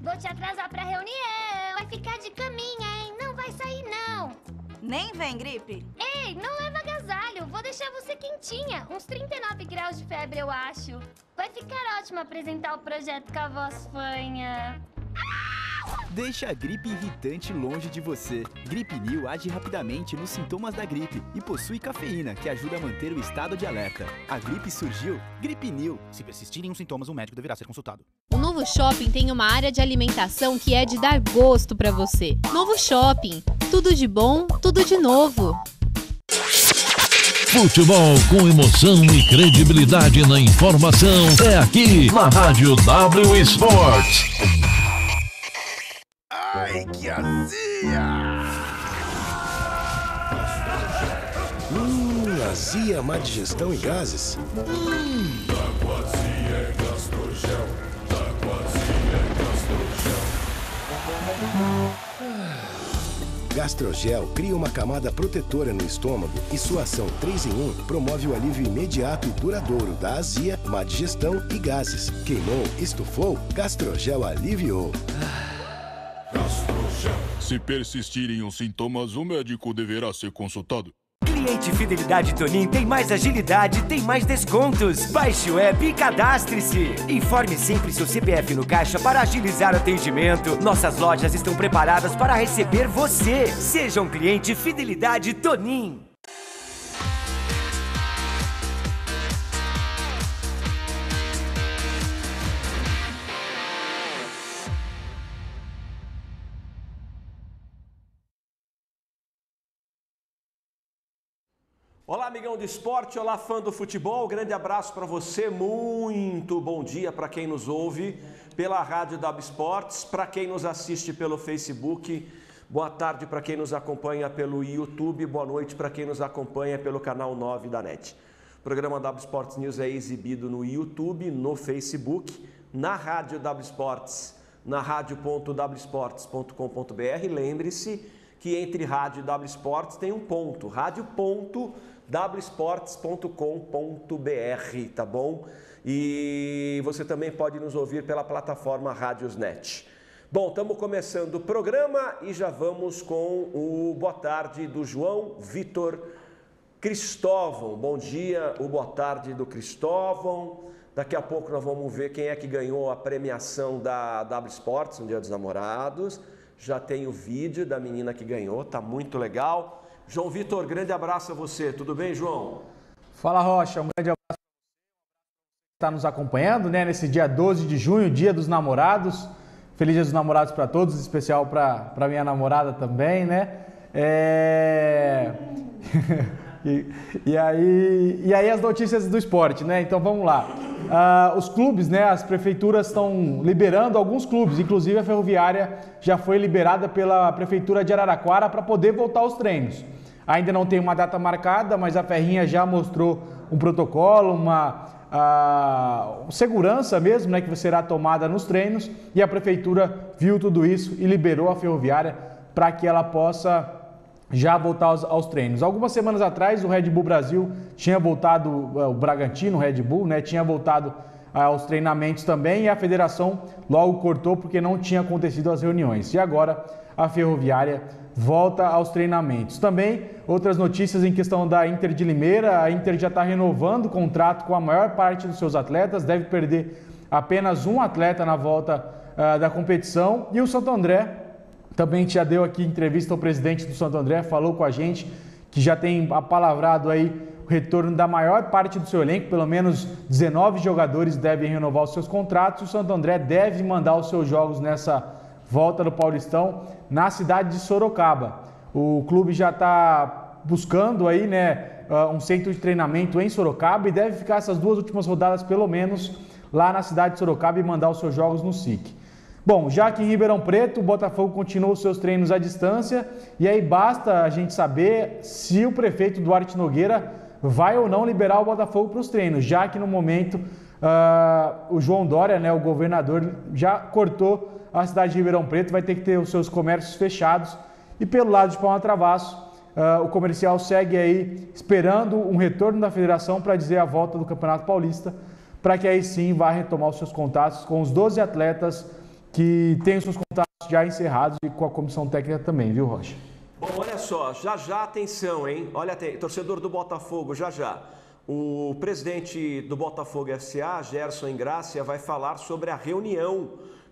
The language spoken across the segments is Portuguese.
Vou te atrasar pra reunião. Vai ficar de caminha, hein? Não vai sair, não. Nem vem, gripe. Ei, não leva agasalho. Vou deixar você quentinha. Uns 39 graus de febre, eu acho. Vai ficar ótimo apresentar o projeto com a voz fanha. Deixe a gripe irritante longe de você. Gripe New age rapidamente nos sintomas da gripe e possui cafeína, que ajuda a manter o estado de alerta. A gripe surgiu, Gripe New. Se persistirem os sintomas, o médico deverá ser consultado. O novo shopping tem uma área de alimentação que é de dar gosto para você. Novo shopping, tudo de bom, tudo de novo. Futebol com emoção e credibilidade na informação é aqui na Rádio W Sports. Ai, que azia! Hum, azia, má digestão e gases. Hum. Gastrogel. Gastrogel. Gastrogel cria uma camada protetora no estômago e sua ação 3 em 1 promove o alívio imediato e duradouro da azia, má digestão e gases. Queimou, estufou, Gastrogel aliviou. Se persistirem os sintomas, o médico deverá ser consultado. Cliente Fidelidade Tonin tem mais agilidade, tem mais descontos. Baixe o app e cadastre-se. Informe sempre seu CPF no caixa para agilizar o atendimento. Nossas lojas estão preparadas para receber você. Seja um cliente Fidelidade Tonin. Olá, amigão do esporte, olá, fã do futebol, grande abraço para você, muito bom dia para quem nos ouve pela Rádio W Esportes, para quem nos assiste pelo Facebook, boa tarde para quem nos acompanha pelo YouTube, boa noite para quem nos acompanha pelo canal 9 da NET. O programa W Esportes News é exibido no YouTube, no Facebook, na Rádio W Esportes, na rádio.wsports.com.br. Lembre-se que entre rádio e W Esportes tem um ponto, rádio.wsports wsports.com.br, tá bom? E você também pode nos ouvir pela plataforma Rádiosnet. Bom, estamos começando o programa e já vamos com o boa tarde do João Vitor Cristóvão. Bom dia, o boa tarde do Cristóvão. Daqui a pouco nós vamos ver quem é que ganhou a premiação da W Sports no Dia dos Namorados. Já tem o vídeo da menina que ganhou, tá muito legal. João Vitor, grande abraço a você. Tudo bem, João? Fala, Rocha. Um grande abraço está nos acompanhando, né? Nesse dia 12 de junho, dia dos namorados. Feliz dia dos namorados para todos, em especial para minha namorada também, né? É... e, e, aí, e aí as notícias do esporte, né? Então vamos lá. Uh, os clubes, né? As prefeituras estão liberando alguns clubes, inclusive a Ferroviária já foi liberada pela Prefeitura de Araraquara para poder voltar aos treinos. Ainda não tem uma data marcada, mas a Ferrinha já mostrou um protocolo, uma uh, segurança mesmo, né, que será tomada nos treinos. E a prefeitura viu tudo isso e liberou a Ferroviária para que ela possa já voltar aos, aos, treinos. Algumas semanas atrás, o Red Bull Brasil tinha voltado, uh, o Bragantino, o Red Bull, né, tinha voltado uh, aos treinamentos também e a federação logo cortou porque não tinha acontecido as reuniões. E agora a Ferroviária volta aos treinamentos. Também outras notícias em questão da Inter de Limeira. A Inter já está renovando o contrato com a maior parte dos seus atletas, deve perder apenas um atleta na volta uh, da competição. E o Santo André também já deu aqui entrevista ao presidente do Santo André, falou com a gente que já tem apalavrado aí o retorno da maior parte do seu elenco, pelo menos 19 jogadores devem renovar os seus contratos. O Santo André deve mandar os seus jogos nessa volta do Paulistão na cidade de Sorocaba. O clube já está buscando aí, né, ah, um centro de treinamento em Sorocaba e deve ficar essas duas últimas rodadas pelo menos lá na cidade de Sorocaba e mandar os seus jogos no SIC. Bom, já que em Ribeirão Preto o Botafogo continua os seus treinos à distância e aí basta a gente saber se o prefeito Duarte Nogueira vai ou não liberar o Botafogo para os treinos, já que no momento uh, o João Dória, né, o governador, já cortou a cidade de Ribeirão Preto vai ter que ter os seus comércios fechados. E pelo lado de Palma Travasso, uh, o comercial segue aí esperando um retorno da federação para dizer a volta do Campeonato Paulista, para que aí sim vá retomar os seus contatos com os 12 atletas que tem os seus contatos já encerrados e com a comissão técnica também, viu, Rocha? Bom, olha só, já já atenção, hein? Olha, torcedor do Botafogo, já já. O presidente do Botafogo SA, Gerson Ingrácia, vai falar sobre a reunião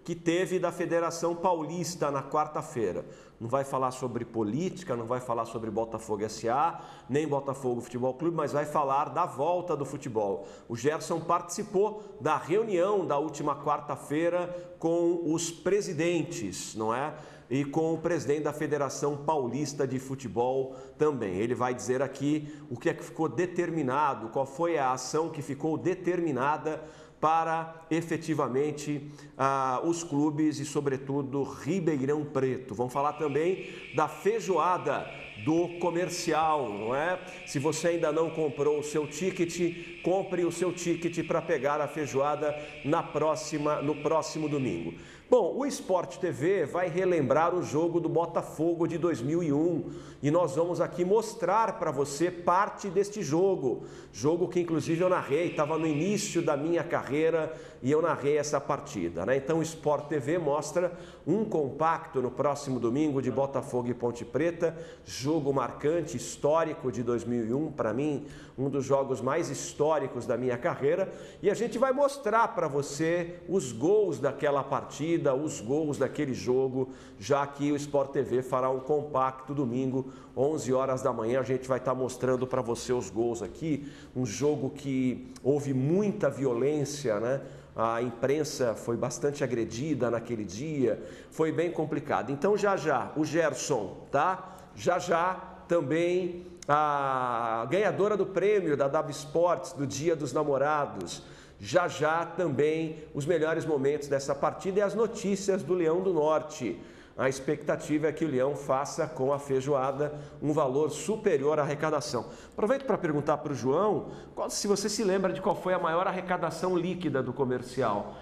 que teve da Federação Paulista na quarta-feira. Não vai falar sobre política, não vai falar sobre Botafogo SA, nem Botafogo Futebol Clube, mas vai falar da volta do futebol. O Gerson participou da reunião da última quarta-feira com os presidentes, não é? e com o presidente da Federação Paulista de Futebol também. Ele vai dizer aqui o que é que ficou determinado, qual foi a ação que ficou determinada para efetivamente ah, os clubes e, sobretudo, Ribeirão Preto. Vamos falar também da feijoada do comercial, não é? Se você ainda não comprou o seu ticket, compre o seu ticket para pegar a feijoada na próxima, no próximo domingo. Bom, o Esporte TV vai relembrar o jogo do Botafogo de 2001 e nós vamos aqui mostrar para você parte deste jogo. Jogo que inclusive eu narrei, estava no início da minha carreira e eu narrei essa partida. Né? Então o Sport TV mostra um compacto no próximo domingo de Botafogo e Ponte Preta, jogo marcante, histórico de 2001, para mim, um dos jogos mais históricos da minha carreira. E a gente vai mostrar para você os gols daquela partida, os gols daquele jogo, já que o Sport TV fará um compacto domingo, 11 horas da manhã. A gente vai estar tá mostrando para você os gols aqui. Um jogo que houve muita violência, né? a imprensa foi bastante agredida naquele dia, foi bem complicado. Então, já já, o Gerson, tá? Já já também a ganhadora do prêmio da W Sports do Dia dos Namorados. Já já também os melhores momentos dessa partida e as notícias do Leão do Norte a expectativa é que o Leão faça com a feijoada um valor superior à arrecadação. Aproveito para perguntar para o João qual, se você se lembra de qual foi a maior arrecadação líquida do comercial.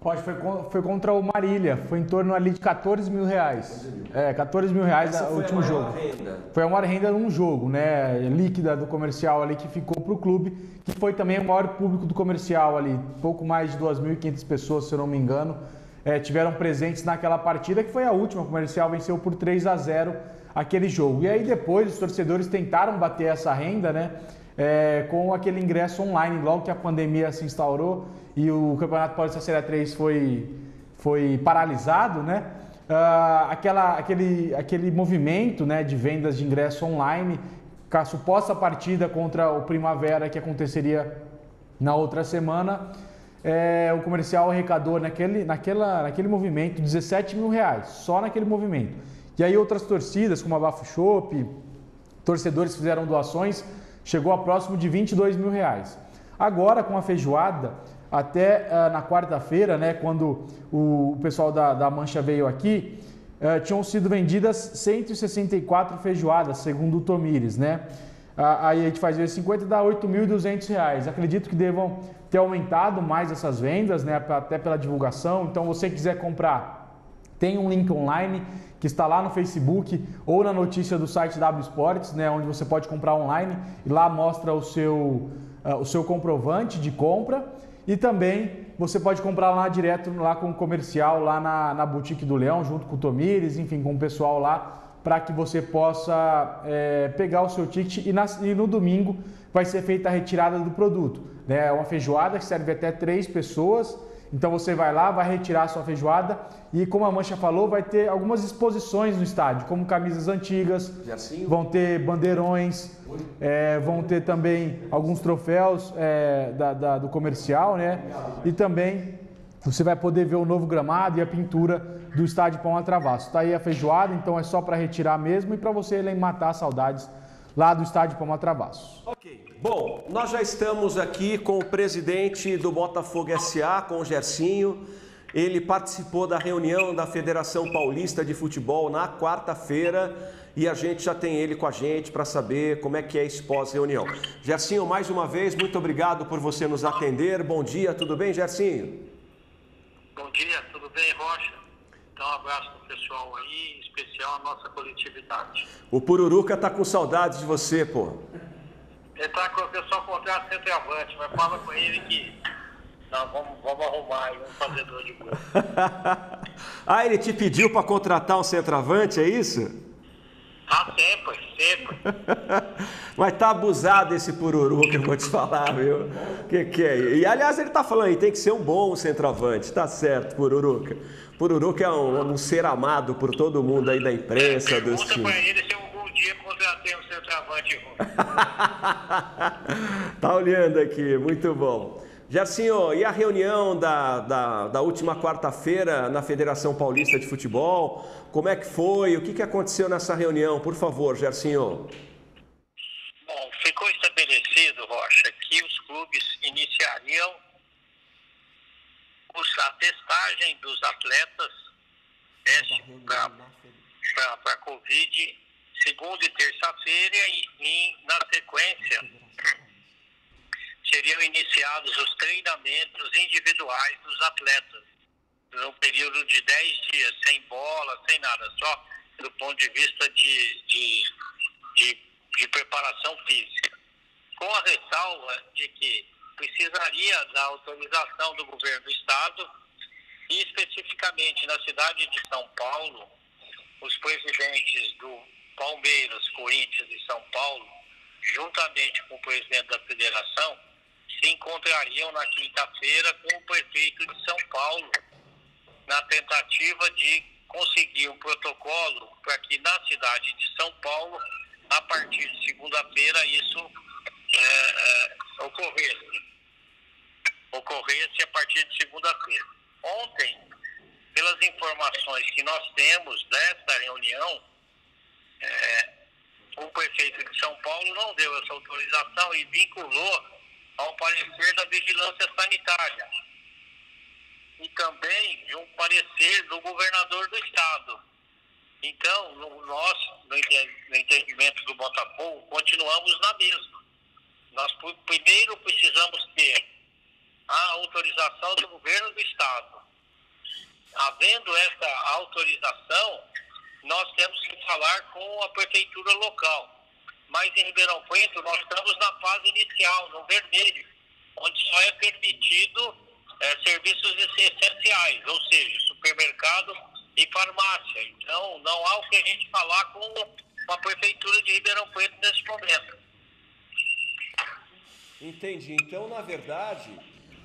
Pode, foi, foi contra o Marília, foi em torno ali de 14 mil reais. É, 14 mil reais o último jogo. Renda. Foi a maior renda num jogo, né? Líquida do comercial ali que ficou para o clube, que foi também o maior público do comercial ali. Pouco mais de 2.500 pessoas, se eu não me engano é, tiveram presentes naquela partida, que foi a última. O comercial venceu por 3 a 0 aquele jogo. E aí depois os torcedores tentaram bater essa renda, né? É, com aquele ingresso online, logo que a pandemia se instaurou e o Campeonato Paulista Série 3 foi, foi paralisado, né? Uh, aquela, aquele, aquele movimento né, de vendas de ingresso online, com a suposta partida contra o Primavera que aconteceria na outra semana, é, o comercial arrecadou naquele, naquela, naquele movimento 17 mil reais, só naquele movimento. E aí outras torcidas, como a Bafo Shop, torcedores fizeram doações, chegou a próximo de 22 mil reais. Agora, com a feijoada, até uh, na quarta-feira, né, quando o, o pessoal da, da, Mancha veio aqui, uh, tinham sido vendidas 164 feijoadas, segundo o Tomires, né? Uh, aí a gente faz vezes 50 dá 8.200 reais. Acredito que devam ter aumentado mais essas vendas, né, até pela divulgação. Então, você quiser comprar, tem um link online que está lá no Facebook ou na notícia do site W Sports, né, onde você pode comprar online e lá mostra o seu, uh, o seu comprovante de compra. E também você pode comprar lá direto lá com o comercial lá na, na boutique do Leão, junto com o Tomires, enfim, com o pessoal lá, para que você possa é, pegar o seu ticket e, na, e no domingo vai ser feita a retirada do produto. Né? É uma feijoada que serve até três pessoas. Então você vai lá, vai retirar a sua feijoada e, como a Mancha falou, vai ter algumas exposições no estádio, como camisas antigas, vão ter bandeirões, é, vão ter também alguns troféus é, da, da, do comercial, né? E também você vai poder ver o novo gramado e a pintura do estádio Pão a Travasso. Está aí a feijoada, então é só para retirar mesmo e para você matar saudades lá do estádio Pão a Travasso. Ok. Bom, nós já estamos aqui com o presidente do Botafogo SA, com o Gercinho. Ele participou da reunião da Federação Paulista de Futebol na quarta-feira e a gente já tem ele com a gente para saber como é que é esse pós-reunião. Gercinho, mais uma vez, muito obrigado por você nos atender. Bom dia, tudo bem, Gercinho? Bom dia, tudo bem, Rocha? Então, um abraço para o pessoal aí, em especial a nossa coletividade. O Pururuca tá com saudades de você, pô. Ele tá com o pessoal contrato centroavante, mas fala com ele que. Não, vamos, vamos arrumar aí um fazedor de gol. Ah, ele te pediu para contratar um centroavante, é isso? Ah, sempre, sempre. Mas tá abusado esse pururu que eu vou te falar, viu? Que que é? E aliás, ele tá falando aí, tem que ser um bom centroavante, tá certo, Pururuca. Pururuca é um, um ser amado por todo mundo aí da imprensa, dos Pergunta times. pra ele se eu dia contratei um centroavante ruim. Tá olhando aqui, muito bom. Gersinho, e a reunião da, da, da última quarta-feira na Federação Paulista de Futebol? Como é que foi? O que, que aconteceu nessa reunião? Por favor, Gersinho. Bom, ficou estabelecido, Rocha, que os clubes iniciariam a testagem dos atletas teste para a Covid segunda e terça-feira e, na sequência seriam iniciados os treinamentos individuais dos atletas num período de 10 dias, sem bola, sem nada, só do ponto de vista de, de, de, de preparação física. Com a ressalva de que precisaria da autorização do governo do estado e especificamente na cidade de São Paulo, os presidentes do Palmeiras, Corinthians e São Paulo, juntamente com o presidente da federação, se encontrariam na quinta-feira com o prefeito de São Paulo, na tentativa de conseguir um protocolo para que na cidade de São Paulo, a partir de segunda-feira, isso é, é, ocorresse. Ocorresse a partir de segunda-feira. Ontem, pelas informações que nós temos desta reunião, é, o prefeito de São Paulo não deu essa autorização e vinculou ao parecer da vigilância sanitária e também de um parecer do governador do estado. Então, no nosso, no ente- no entendimento do Botafogo, continuamos na mesma. Nós primeiro precisamos ter a autorização do governo do estado. Havendo essa autorização, nós temos que falar com a prefeitura local. Mas em Ribeirão Preto nós estamos na fase inicial, no vermelho, onde só é permitido eh, serviços essenciais, ou seja, supermercado e farmácia. Então não há o que a gente falar com a prefeitura de Ribeirão Preto nesse momento. Entendi. Então, na verdade,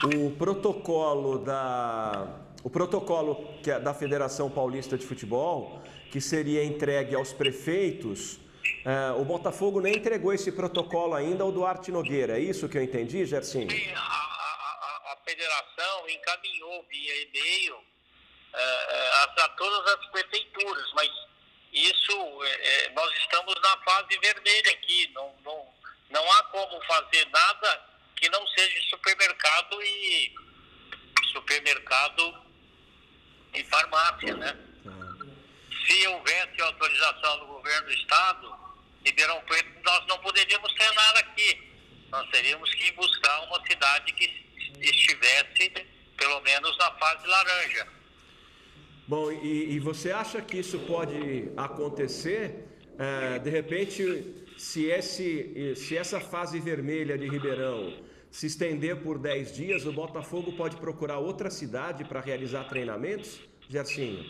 o protocolo da o protocolo que é da Federação Paulista de Futebol, que seria entregue aos prefeitos, eh, o Botafogo nem entregou esse protocolo ainda ao Duarte Nogueira. É isso que eu entendi, Gersinho? A federação encaminhou via e-mail eh, eh, a, a todas as prefeituras, mas isso eh, nós estamos na fase vermelha aqui. Não, não, não há como fazer nada que não seja supermercado e supermercado e farmácia, né? Se houvesse autorização do governo do estado, Ribeirão Preto, nós não poderíamos ter nada aqui. Nós teríamos que buscar uma cidade que estivesse, pelo menos, na fase laranja. Bom, e, e você acha que isso pode acontecer? eh, de repente, se, esse, se essa fase vermelha de Ribeirão se estender por 10 dias, o Botafogo pode procurar outra cidade para realizar treinamentos? Gersinho?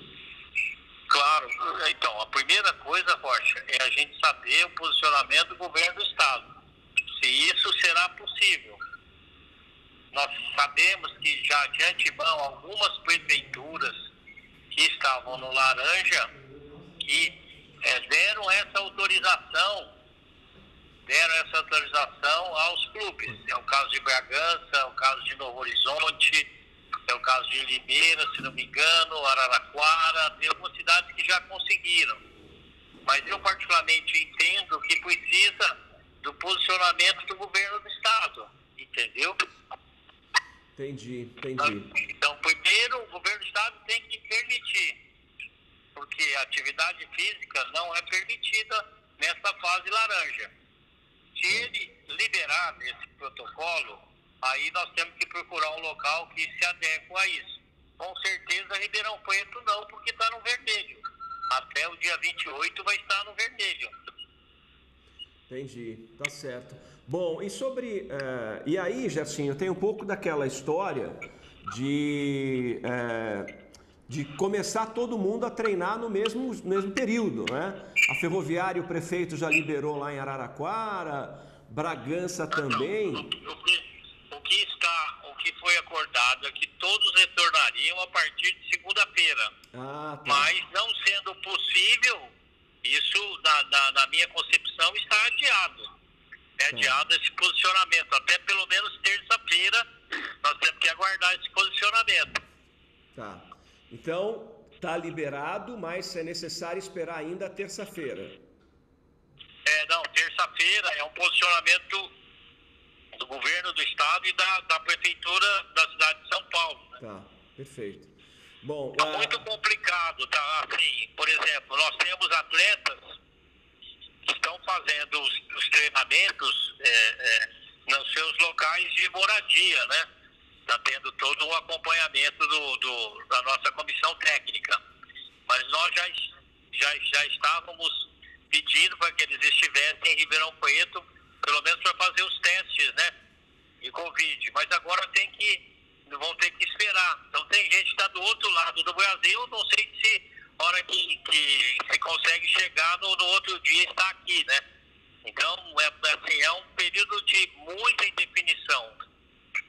Claro. Então, a primeira coisa, Rocha, é a gente saber o posicionamento do governo do Estado. Se isso será possível. Nós sabemos que já de antemão algumas prefeituras que estavam no laranja que eh, deram essa autorização deram essa autorização aos clubes. É o caso de Bragança, é o caso de Novo Horizonte, é o caso de Limeira, se não me engano, Araraquara, tem algumas cidades que já conseguiram. Mas eu particularmente entendo que precisa do posicionamento do governo do estado, entendeu? Entendi, entendi. Então, primeiro, o governo do estado tem que permitir, porque a atividade física não é permitida nessa fase laranja. Se ele liberar esse protocolo, aí nós temos que procurar um local que se adequa a isso. Com certeza, Ribeirão Preto não, porque está no vermelho. Até o dia 28 vai estar no vermelho. Entendi, tá certo. Bom, e sobre. eh, e aí, Gersinho, tem um pouco daquela história de. eh, de começar todo mundo a treinar no mesmo, mesmo período, né? A Ferroviária, o prefeito já liberou lá em Araraquara, Bragança também. O que está, o que foi acordado é que todos retornariam a partir de segunda-feira. Ah, tá. Mas não sendo possível, isso na, na, na minha concepção está adiado. É adiado esse posicionamento. Até pelo menos terça-feira nós temos que aguardar esse posicionamento. Tá. Então, tá liberado, mas é necessário esperar ainda terça-feira. É, não, terça-feira é um posicionamento do governo do estado e da, da prefeitura da cidade de São Paulo. Né? Tá, perfeito. Bom, Tá muito complicado, tá? Assim, por exemplo, nós temos atletas que estão fazendo os, os treinamentos é, é, nos seus locais de moradia, né? Está tendo todo um acompanhamento do, do- da nossa comissão técnica. Mas nós já, já, já estávamos pedindo para que eles estivessem em Ribeirão Preto, pelo menos para fazer os testes, Mas agora tem que vão ter que esperar. Então tem gente que está do outro lado do Brasil, não sei se a hora que, que se consegue chegar no, no outro dia está aqui, né? Então é, assim, é um período de muita indefinição.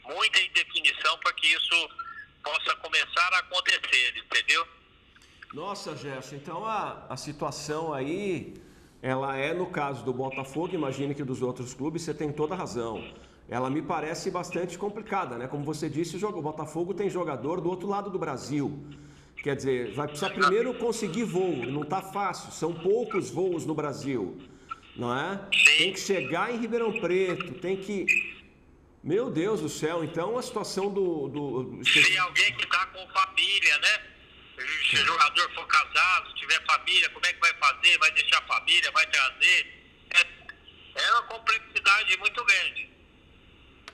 Muita indefinição para que isso possa começar a acontecer, entendeu? Nossa, Gerson, então a, a situação aí, ela é no caso do Botafogo, imagine que dos outros clubes, você tem toda a razão. Ela me parece bastante complicada, né? Como você disse, o Botafogo tem jogador do outro lado do Brasil. Quer dizer, vai precisar primeiro conseguir voo, não tá fácil, são poucos voos no Brasil, não é? Tem que chegar em Ribeirão Preto, tem que... Meu Deus do céu, então a situação do... do... Se alguém que está com família, né? Se o jogador for casado, tiver família, como é que vai fazer? Vai deixar a família, vai trazer? É, é uma complexidade muito grande.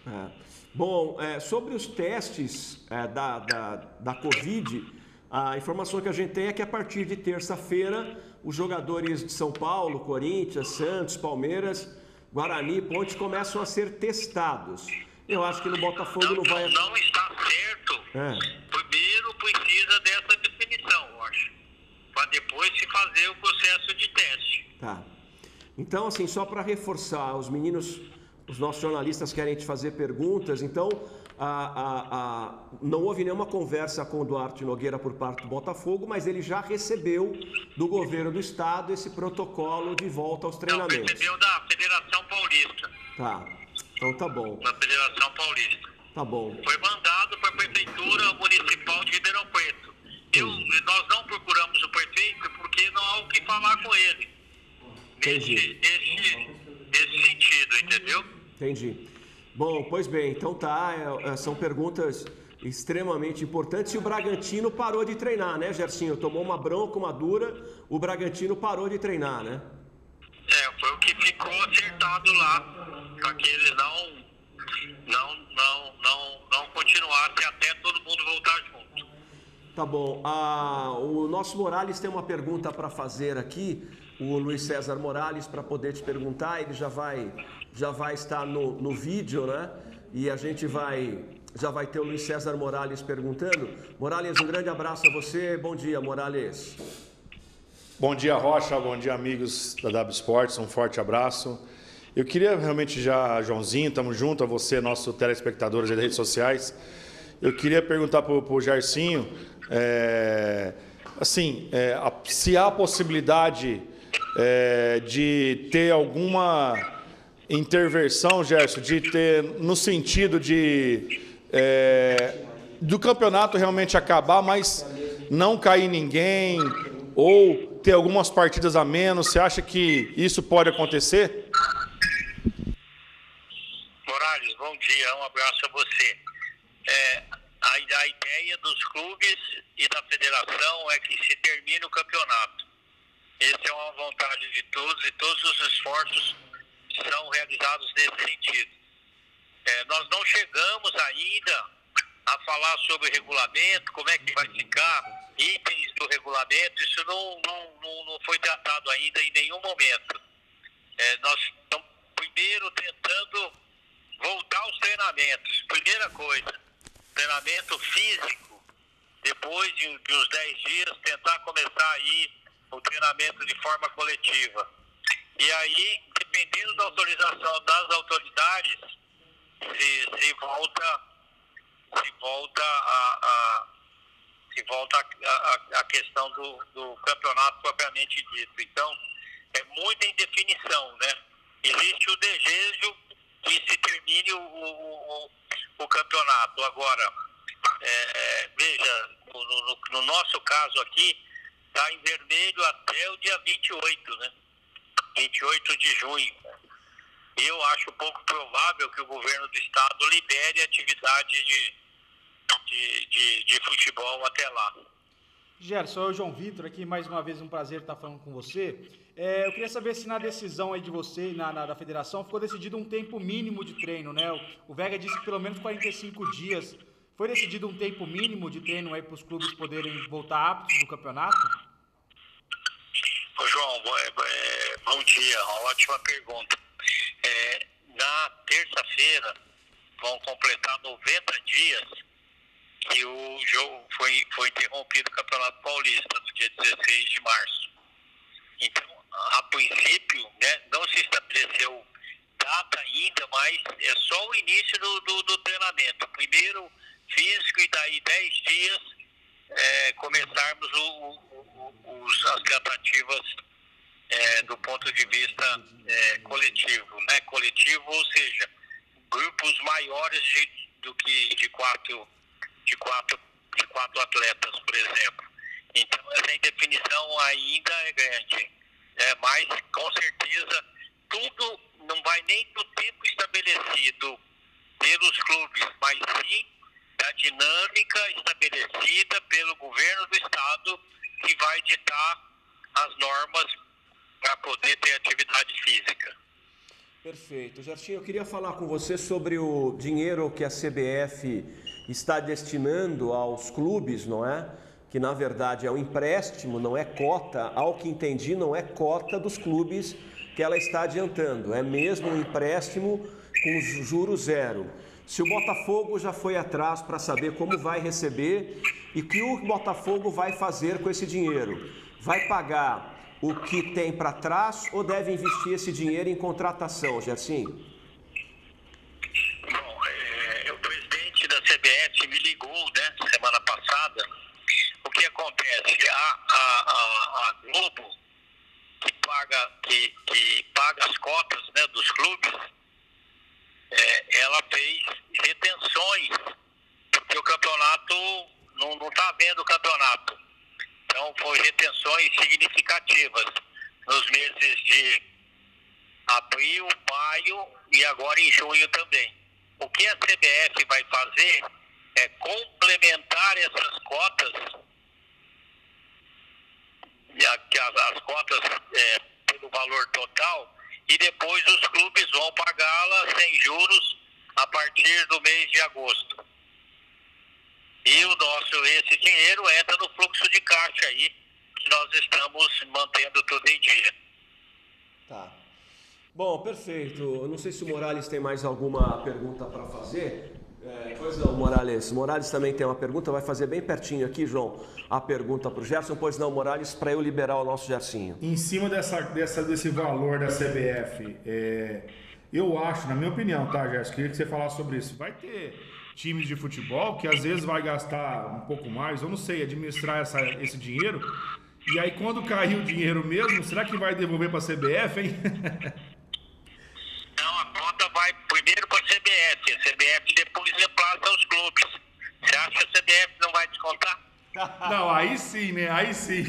É. Bom, é, sobre os testes é, da, da, da Covid, a informação que a gente tem é que a partir de terça-feira, os jogadores de São Paulo, Corinthians, Santos, Palmeiras, Guarani e Ponte começam a ser testados. Eu acho que no Botafogo não vai. Não está certo. É, Primeiro precisa dessa definição, eu acho. Para depois se fazer o processo de teste. tá. Então, assim, só para reforçar, os meninos, os nossos jornalistas querem te fazer perguntas, então. a- a- a- não houve nenhuma conversa com o Duarte Nogueira por parte do Botafogo, mas ele já recebeu do governo do estado esse protocolo de volta aos treinamentos. Recebeu da Federação Paulista. Tá. Então tá bom. Da Federação Paulista. Tá bom. Foi mandado para a Prefeitura Municipal de Ribeirão Preto. Eu, nós não procuramos o prefeito porque não há o que falar com ele. Entendi. Nesse, nesse sentido, entendeu? Entendi. Bom, pois bem, então tá. é, é, são perguntas extremamente importantes. E o Bragantino parou de treinar, né, Gersinho? Tomou uma bronca, uma dura. O Bragantino parou de treinar, né? É, foi o que ficou acertado lá, para que eles não, não, não, não, não continuassem até todo mundo voltar junto. Tá bom. Ah, o nosso Morales tem uma pergunta para fazer aqui. O Luiz César Morales, para poder te perguntar, ele já vai, já vai estar no, no vídeo, né? E a gente vai, já vai ter o Luiz César Morales perguntando. Morales, um grande abraço a você. Bom dia, Morales. Bom dia, Rocha. Bom dia, amigos da W Sports. Um forte abraço. Eu queria realmente já, Joãozinho, estamos junto a você, nosso telespectadores aí das redes sociais. Eu queria perguntar para o Jarcinho, é, assim, é, se há possibilidade é, de ter alguma intervenção, Gerson, de ter no sentido de é, do campeonato realmente acabar, mas não cair ninguém ou ter algumas partidas a menos. Você acha que isso pode acontecer? Morales, bom dia, um abraço a você. É, a, a ideia dos clubes e da federação é que se termine o campeonato. Essa é uma vontade de todos e todos os esforços são realizados nesse sentido. É, nós não chegamos ainda a falar sobre o regulamento, como é que vai ficar, itens do regulamento, isso não, não, não, não foi tratado ainda em nenhum momento. É, nós estamos primeiro tentando voltar aos treinamentos. Primeira coisa, treinamento físico depois de, de uns 10 dias, tentar começar aí o treinamento de forma coletiva. E aí, dependendo da autorização das autoridades, se, se volta, se volta a, a se volta a, a, a questão do, do campeonato propriamente dito. Então, é muita indefinição, né? Existe o desejo que se termine o, o, o, campeonato. Agora, é, veja, no, no, no, nosso caso aqui, está em vermelho até o dia 28, né? 28 de junho. Eu acho pouco provável que o governo do estado libere atividade de, de, de, de futebol até lá. Gerson, é o João Vitor aqui, mais uma vez um prazer estar falando com você. É, eu queria saber se na decisão aí de você e na, na, da federação ficou decidido um tempo mínimo de treino, né? O, o Vega disse que pelo menos 45 dias. Foi decidido um tempo mínimo de treino aí para os clubes poderem voltar aptos no campeonato? Ô João, é, é, bom dia, ótima pergunta. É, na terça-feira vão completar 90 dias que o jogo foi, foi interrompido o Campeonato Paulista, no dia 16 de março. Então, a princípio, né, não se estabeleceu data ainda, mas é só o início do, do, do treinamento. Primeiro físico e daí 10 dias é, começarmos o, o, os, as de vista é, coletivo, né? Coletivo, ou seja, grupos maiores de, do que de quatro de quatro, de quatro atletas, por exemplo. Então, essa indefinição ainda é grande. É, mas, com certeza, tudo não vai nem do tempo estabelecido pelos clubes, mas sim da dinâmica estabelecida pelo governo do Estado que vai ditar as normas para poder ter atividade física. Perfeito. Jartinho, eu queria falar com você sobre o dinheiro que a CBF está destinando aos clubes, não é? Que na verdade é um empréstimo, não é cota. Ao que entendi, não é cota dos clubes que ela está adiantando, é mesmo um empréstimo com juros zero. Se o Botafogo já foi atrás para saber como vai receber e o que o Botafogo vai fazer com esse dinheiro, vai pagar o que tem para trás ou deve investir esse dinheiro em contratação, Gersinho? que acontece? A, a, Globo, que paga, que, que paga as cotas né, dos clubes, é, ela fez retenções, porque o campeonato não está havendo o campeonato. Então, foi retenções significativas nos meses de abril, maio e agora em junho também. O que a CBF vai fazer é complementar essas cotas as, as cotas é, pelo valor total e depois os clubes vão pagá-la sem juros a partir do mês de agosto. E o nosso, esse dinheiro entra no fluxo de caixa aí, que nós estamos mantendo tudo em dia. Tá. Bom, perfeito. Eu não sei se o Morales tem mais alguma pergunta para fazer. É, pois não, Morales. Morales também tem uma pergunta, vai fazer bem pertinho aqui, João, a pergunta para o Gerson. Pois não, Morales, para eu liberar o nosso Gersinho. Em cima dessa, dessa, desse valor da CBF, é, eu acho, na minha opinião, tá, Gerson? Queria que você falasse sobre isso. Vai ter times de futebol que às vezes vai gastar um pouco mais, eu não sei, administrar essa, esse dinheiro. E aí, quando cair o dinheiro mesmo, será que vai devolver para a CBF, hein? Não, a conta vai primeiro para a CBF. A CBF depois repassa aos clubes. Você acha que a CBF não vai descontar? Não, aí sim, né? Aí sim.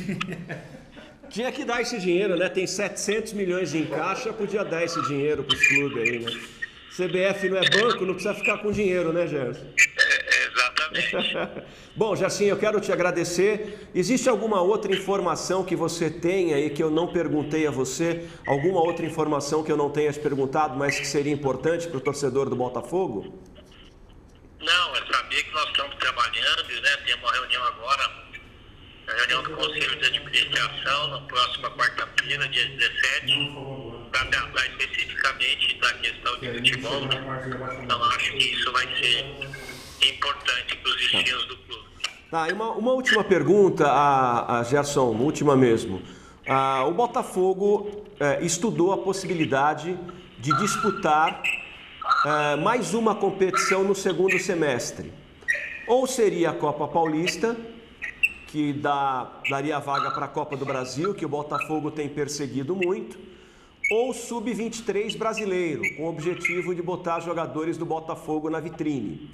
Tinha que dar esse dinheiro, né? Tem 700 milhões em caixa, podia dar esse dinheiro para os clubes aí, né? CBF não é banco, não precisa ficar com dinheiro, né, Gerson? Exatamente. Bom, Jacinho, eu quero te agradecer. Existe alguma outra informação que você tenha aí que eu não perguntei a você? Alguma outra informação que eu não tenha te perguntado, mas que seria importante para o torcedor do Botafogo? Não, é saber que nós estamos trabalhando, né? Tem uma reunião agora, a reunião do Conselho de Administração, na próxima quarta-feira, dia 17, para tratar especificamente da questão de futebol. Né? Então, acho que isso vai ser importante para os destinos do clube. Tá, e uma, uma última pergunta, a, a Gerson, uma última mesmo. Ah, o Botafogo eh, estudou a possibilidade de disputar eh, mais uma competição no segundo semestre. Ou seria a Copa Paulista, que dá, daria vaga para a Copa do Brasil, que o Botafogo tem perseguido muito, ou Sub-23 brasileiro, com o objetivo de botar jogadores do Botafogo na vitrine.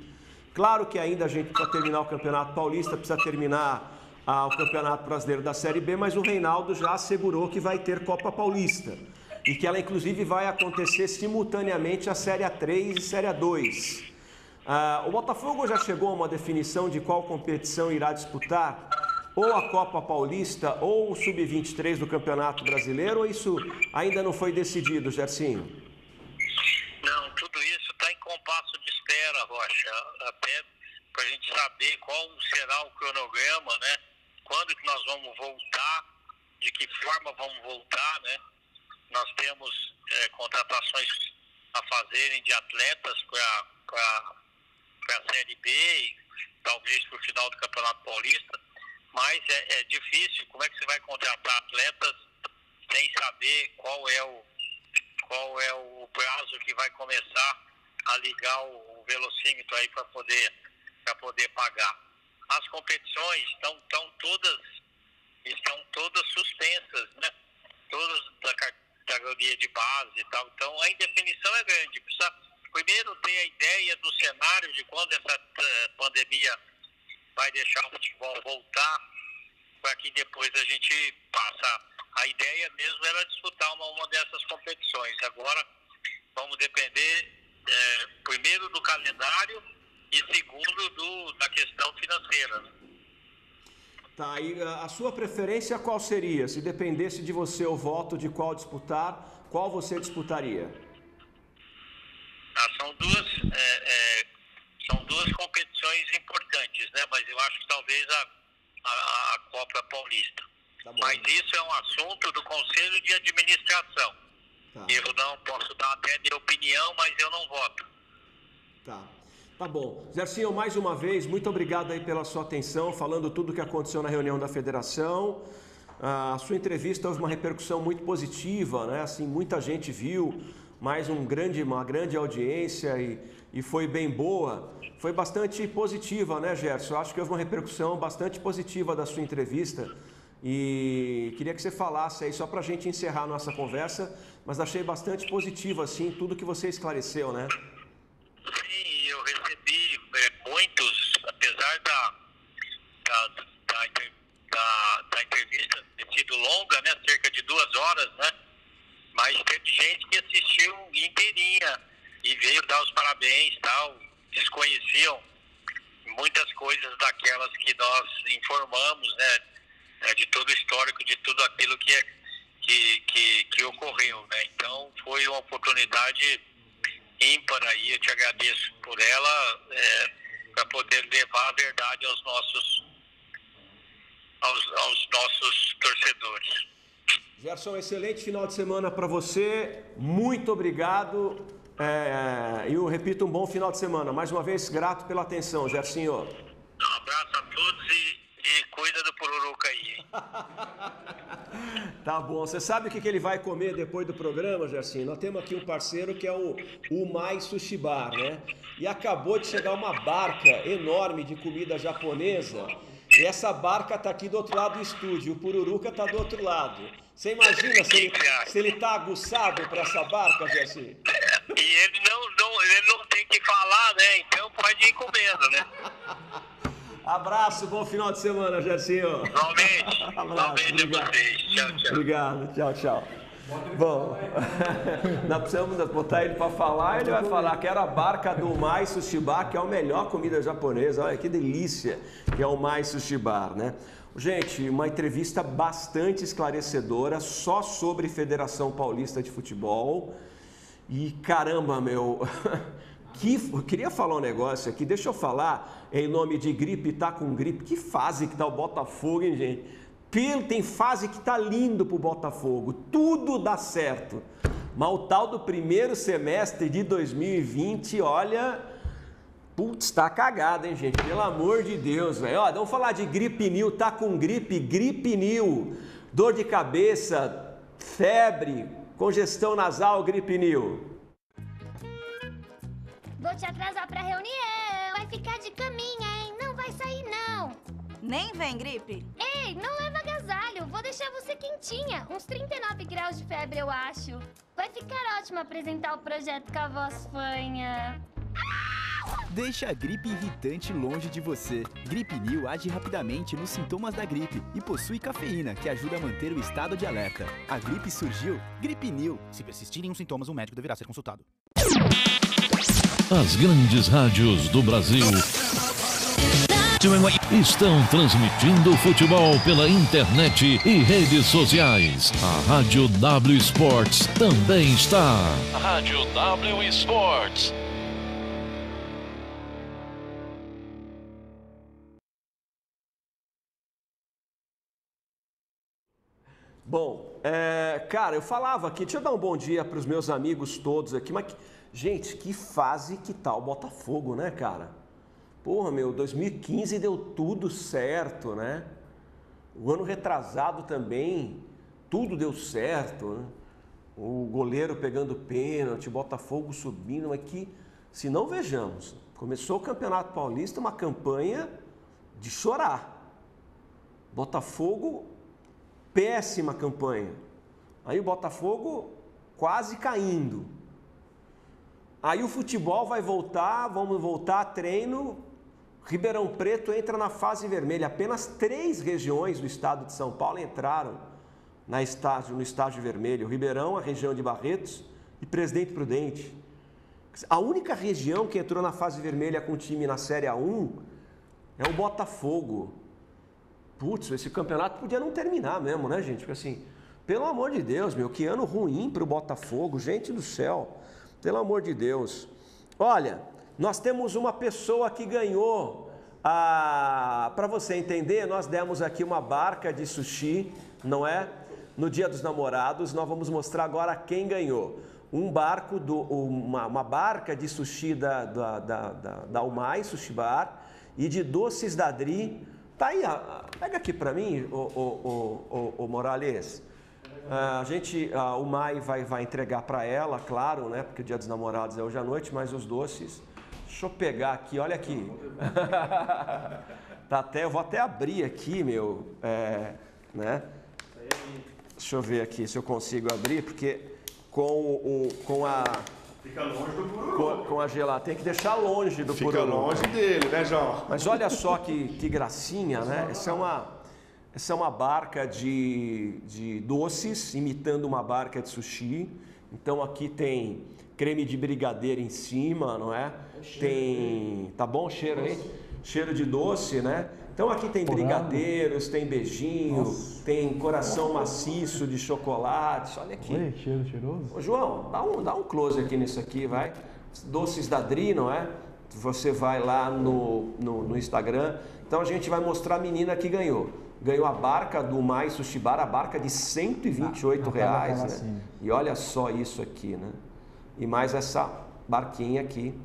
Claro que ainda a gente precisa terminar o Campeonato Paulista, precisa terminar ah, o Campeonato Brasileiro da Série B, mas o Reinaldo já assegurou que vai ter Copa Paulista e que ela inclusive vai acontecer simultaneamente a Série A3 e Série A2. Ah, o Botafogo já chegou a uma definição de qual competição irá disputar? Ou a Copa Paulista ou o Sub-23 do Campeonato Brasileiro, ou isso ainda não foi decidido, Gercinho? Não, tudo isso está em compasso de espera, Rocha, até para a gente saber qual será o cronograma, né? Quando que nós vamos voltar, de que forma vamos voltar, né? Nós temos é, contratações a fazerem de atletas para a Série B, e talvez para o final do Campeonato Paulista, mas é, é difícil. Como é que você vai contratar atletas sem saber qual é o, qual é o prazo que vai começar a ligar o, o velocímetro aí para poder, para poder pagar. As competições estão, estão todas estão todas suspensas, né? Todas da categoria de base e tal. Então a indefinição é grande. Precisa primeiro ter a ideia do cenário de quando essa uh, pandemia vai deixar o futebol voltar, para que depois a gente passa. A ideia mesmo era disputar uma, uma dessas competições. Agora vamos depender é, primeiro do calendário e segundo do, da questão financeira. Né? Tá, e a sua preferência qual seria? Se dependesse de você o voto de qual disputar, qual você disputaria? Ah, são duas é, é, são duas competições importantes, né? Mas eu acho que talvez a, a, a Copa Paulista. Tá Mas isso é um assunto do Conselho de Administração. Tá. Eu não posso dar até minha opinião, mas eu não voto. Tá. Tá bom. Zercinho, mais uma vez, muito obrigado aí pela sua atenção, falando tudo o que aconteceu na reunião da federação. A sua entrevista houve uma repercussão muito positiva, né? Assim, muita gente viu, mais um grande, uma grande audiência e, e foi bem boa. Foi bastante positiva, né, Gerson? Acho que houve uma repercussão bastante positiva da sua entrevista. E queria que você falasse aí, só para a gente encerrar a nossa conversa, mas achei bastante positivo, assim, tudo que você esclareceu, né? Sim, eu recebi é, muitos, apesar da, da, da, da, da entrevista ter sido longa, né, cerca de duas horas, né, mas teve gente que assistiu inteirinha e veio dar os parabéns tal, desconheciam muitas coisas daquelas que nós informamos, né, né, de todo o histórico, de tudo aquilo que, é, que, que, que ocorreu, né, então foi uma oportunidade ímpar aí, eu te agradeço por ela, é, para poder levar a verdade aos nossos, aos, aos nossos torcedores. Gerson, excelente final de semana para você. Muito obrigado. É, e eu repito, um bom final de semana. Mais uma vez, grato pela atenção, Gersinho. Um abraço a todos e, e cuida do pururuca aí. Tá bom. Você sabe o que, que ele vai comer depois do programa, Gersinho? Nós temos aqui um parceiro que é o, o Mais Sushi Bar, né? E acabou de chegar uma barca enorme de comida japonesa. E essa barca tá aqui do outro lado do estúdio. O pururuca tá do outro lado. Você imagina se ele, se ele tá aguçado para essa barca, Gersinho? E ele não, não, ele não tem que falar, né? Então pode ir comendo, né? Abraço, bom final de semana, Gersinho. Igualmente. Abraço, Igualmente a obrigado. vocês. Tchau, tchau. Obrigado, tchau, tchau. Bom, nós precisamos botar ele para falar, ele vai falar que era a barca do Mais Sushi Bar, que é a melhor comida japonesa. Olha que delícia que é o Mais Sushi Bar, né? Gente, uma entrevista bastante esclarecedora só sobre Federação Paulista de Futebol. E caramba, meu, que, eu queria falar um negócio aqui, deixa eu falar em nome de gripe, tá com gripe. Que fase que tá o Botafogo, hein, gente? Tem fase que tá lindo pro Botafogo, tudo dá certo. Mas o tal do primeiro semestre de 2020, olha, Putz, tá cagado, hein, gente? Pelo amor de Deus, velho. Ó, vamos falar de gripinil. Tá com gripe? Gripinil. Dor de cabeça, febre, congestão nasal, gripinil. Vou te atrasar pra reunião. Vai ficar de caminha, hein? Não vai sair, não. Nem vem, gripe. Ei, não leva agasalho. Vou deixar você quentinha. Uns 39 graus de febre, eu acho. Vai ficar ótimo apresentar o projeto com a voz fanha. Deixa a gripe irritante longe de você. Gripinil age rapidamente nos sintomas da gripe e possui cafeína, que ajuda a manter o estado de alerta. A gripe surgiu, Gripinil. Se persistirem os sintomas, um médico deverá ser consultado. As grandes rádios do Brasil estão transmitindo futebol pela internet e redes sociais. A Rádio W Sports também está. Rádio W Sports. Bom, é, cara, eu falava aqui, deixa eu dar um bom dia para os meus amigos todos aqui, mas, gente, que fase que tá o Botafogo, né, cara? Porra, meu, 2015 deu tudo certo, né? O ano retrasado também, tudo deu certo, né? O goleiro pegando pênalti, Botafogo subindo, mas que, se não vejamos, começou o Campeonato Paulista, uma campanha de chorar. Botafogo péssima campanha. Aí o Botafogo quase caindo. Aí o futebol vai voltar, vamos voltar a treino. Ribeirão Preto entra na fase vermelha. Apenas três regiões do estado de São Paulo entraram na estágio, no estágio vermelho. Ribeirão, a região de Barretos e Presidente Prudente. A única região que entrou na fase vermelha com o time na Série A1 é o Botafogo. Putz, esse campeonato podia não terminar mesmo, né, gente? Porque assim, pelo amor de Deus, meu, que ano ruim para o Botafogo, gente do céu, pelo amor de Deus. Olha, nós temos uma pessoa que ganhou, para você entender, nós demos aqui uma barca de sushi, não é? No Dia dos Namorados, nós vamos mostrar agora quem ganhou. Um barco, do, uma, uma barca de sushi da, da, da, da, da Umai Sushi Bar e de doces da Dri. Tá aí, pega aqui para mim, o, o, o, o, Morales. Ah, a gente, ah, o Mai vai, vai entregar para ela, claro, né? Porque o Dia dos Namorados é hoje à noite, mas os doces. Deixa eu pegar aqui, olha aqui. tá até, eu vou até abrir aqui, meu, é, né? Deixa eu ver aqui se eu consigo abrir, porque com, o, com a Fica longe do Pururu. com, com a gelatina. Tem que deixar longe do Fica pururu. longe dele, né, João? Mas olha só que, que gracinha, né? Essa é uma, essa é uma barca de, de doces, imitando uma barca de sushi. Então aqui tem creme de brigadeiro em cima, não é? Tem. Tá bom o cheiro aí? Cheiro de doce, né? Então aqui tem brigadeiros, tem beijinho, tem coração maciço de chocolate. Olha aqui. Oi, cheiro cheiroso. Ô, João, dá um, dá um close aqui nisso aqui, vai. Doces da Dri, não é? Você vai lá no, no, no Instagram. Então a gente vai mostrar a menina que ganhou. Ganhou a barca do Mais Sushi Bar, a barca de 128 Na- na reais, tela né? assim. E olha só isso aqui, né? E mais essa barquinha aqui,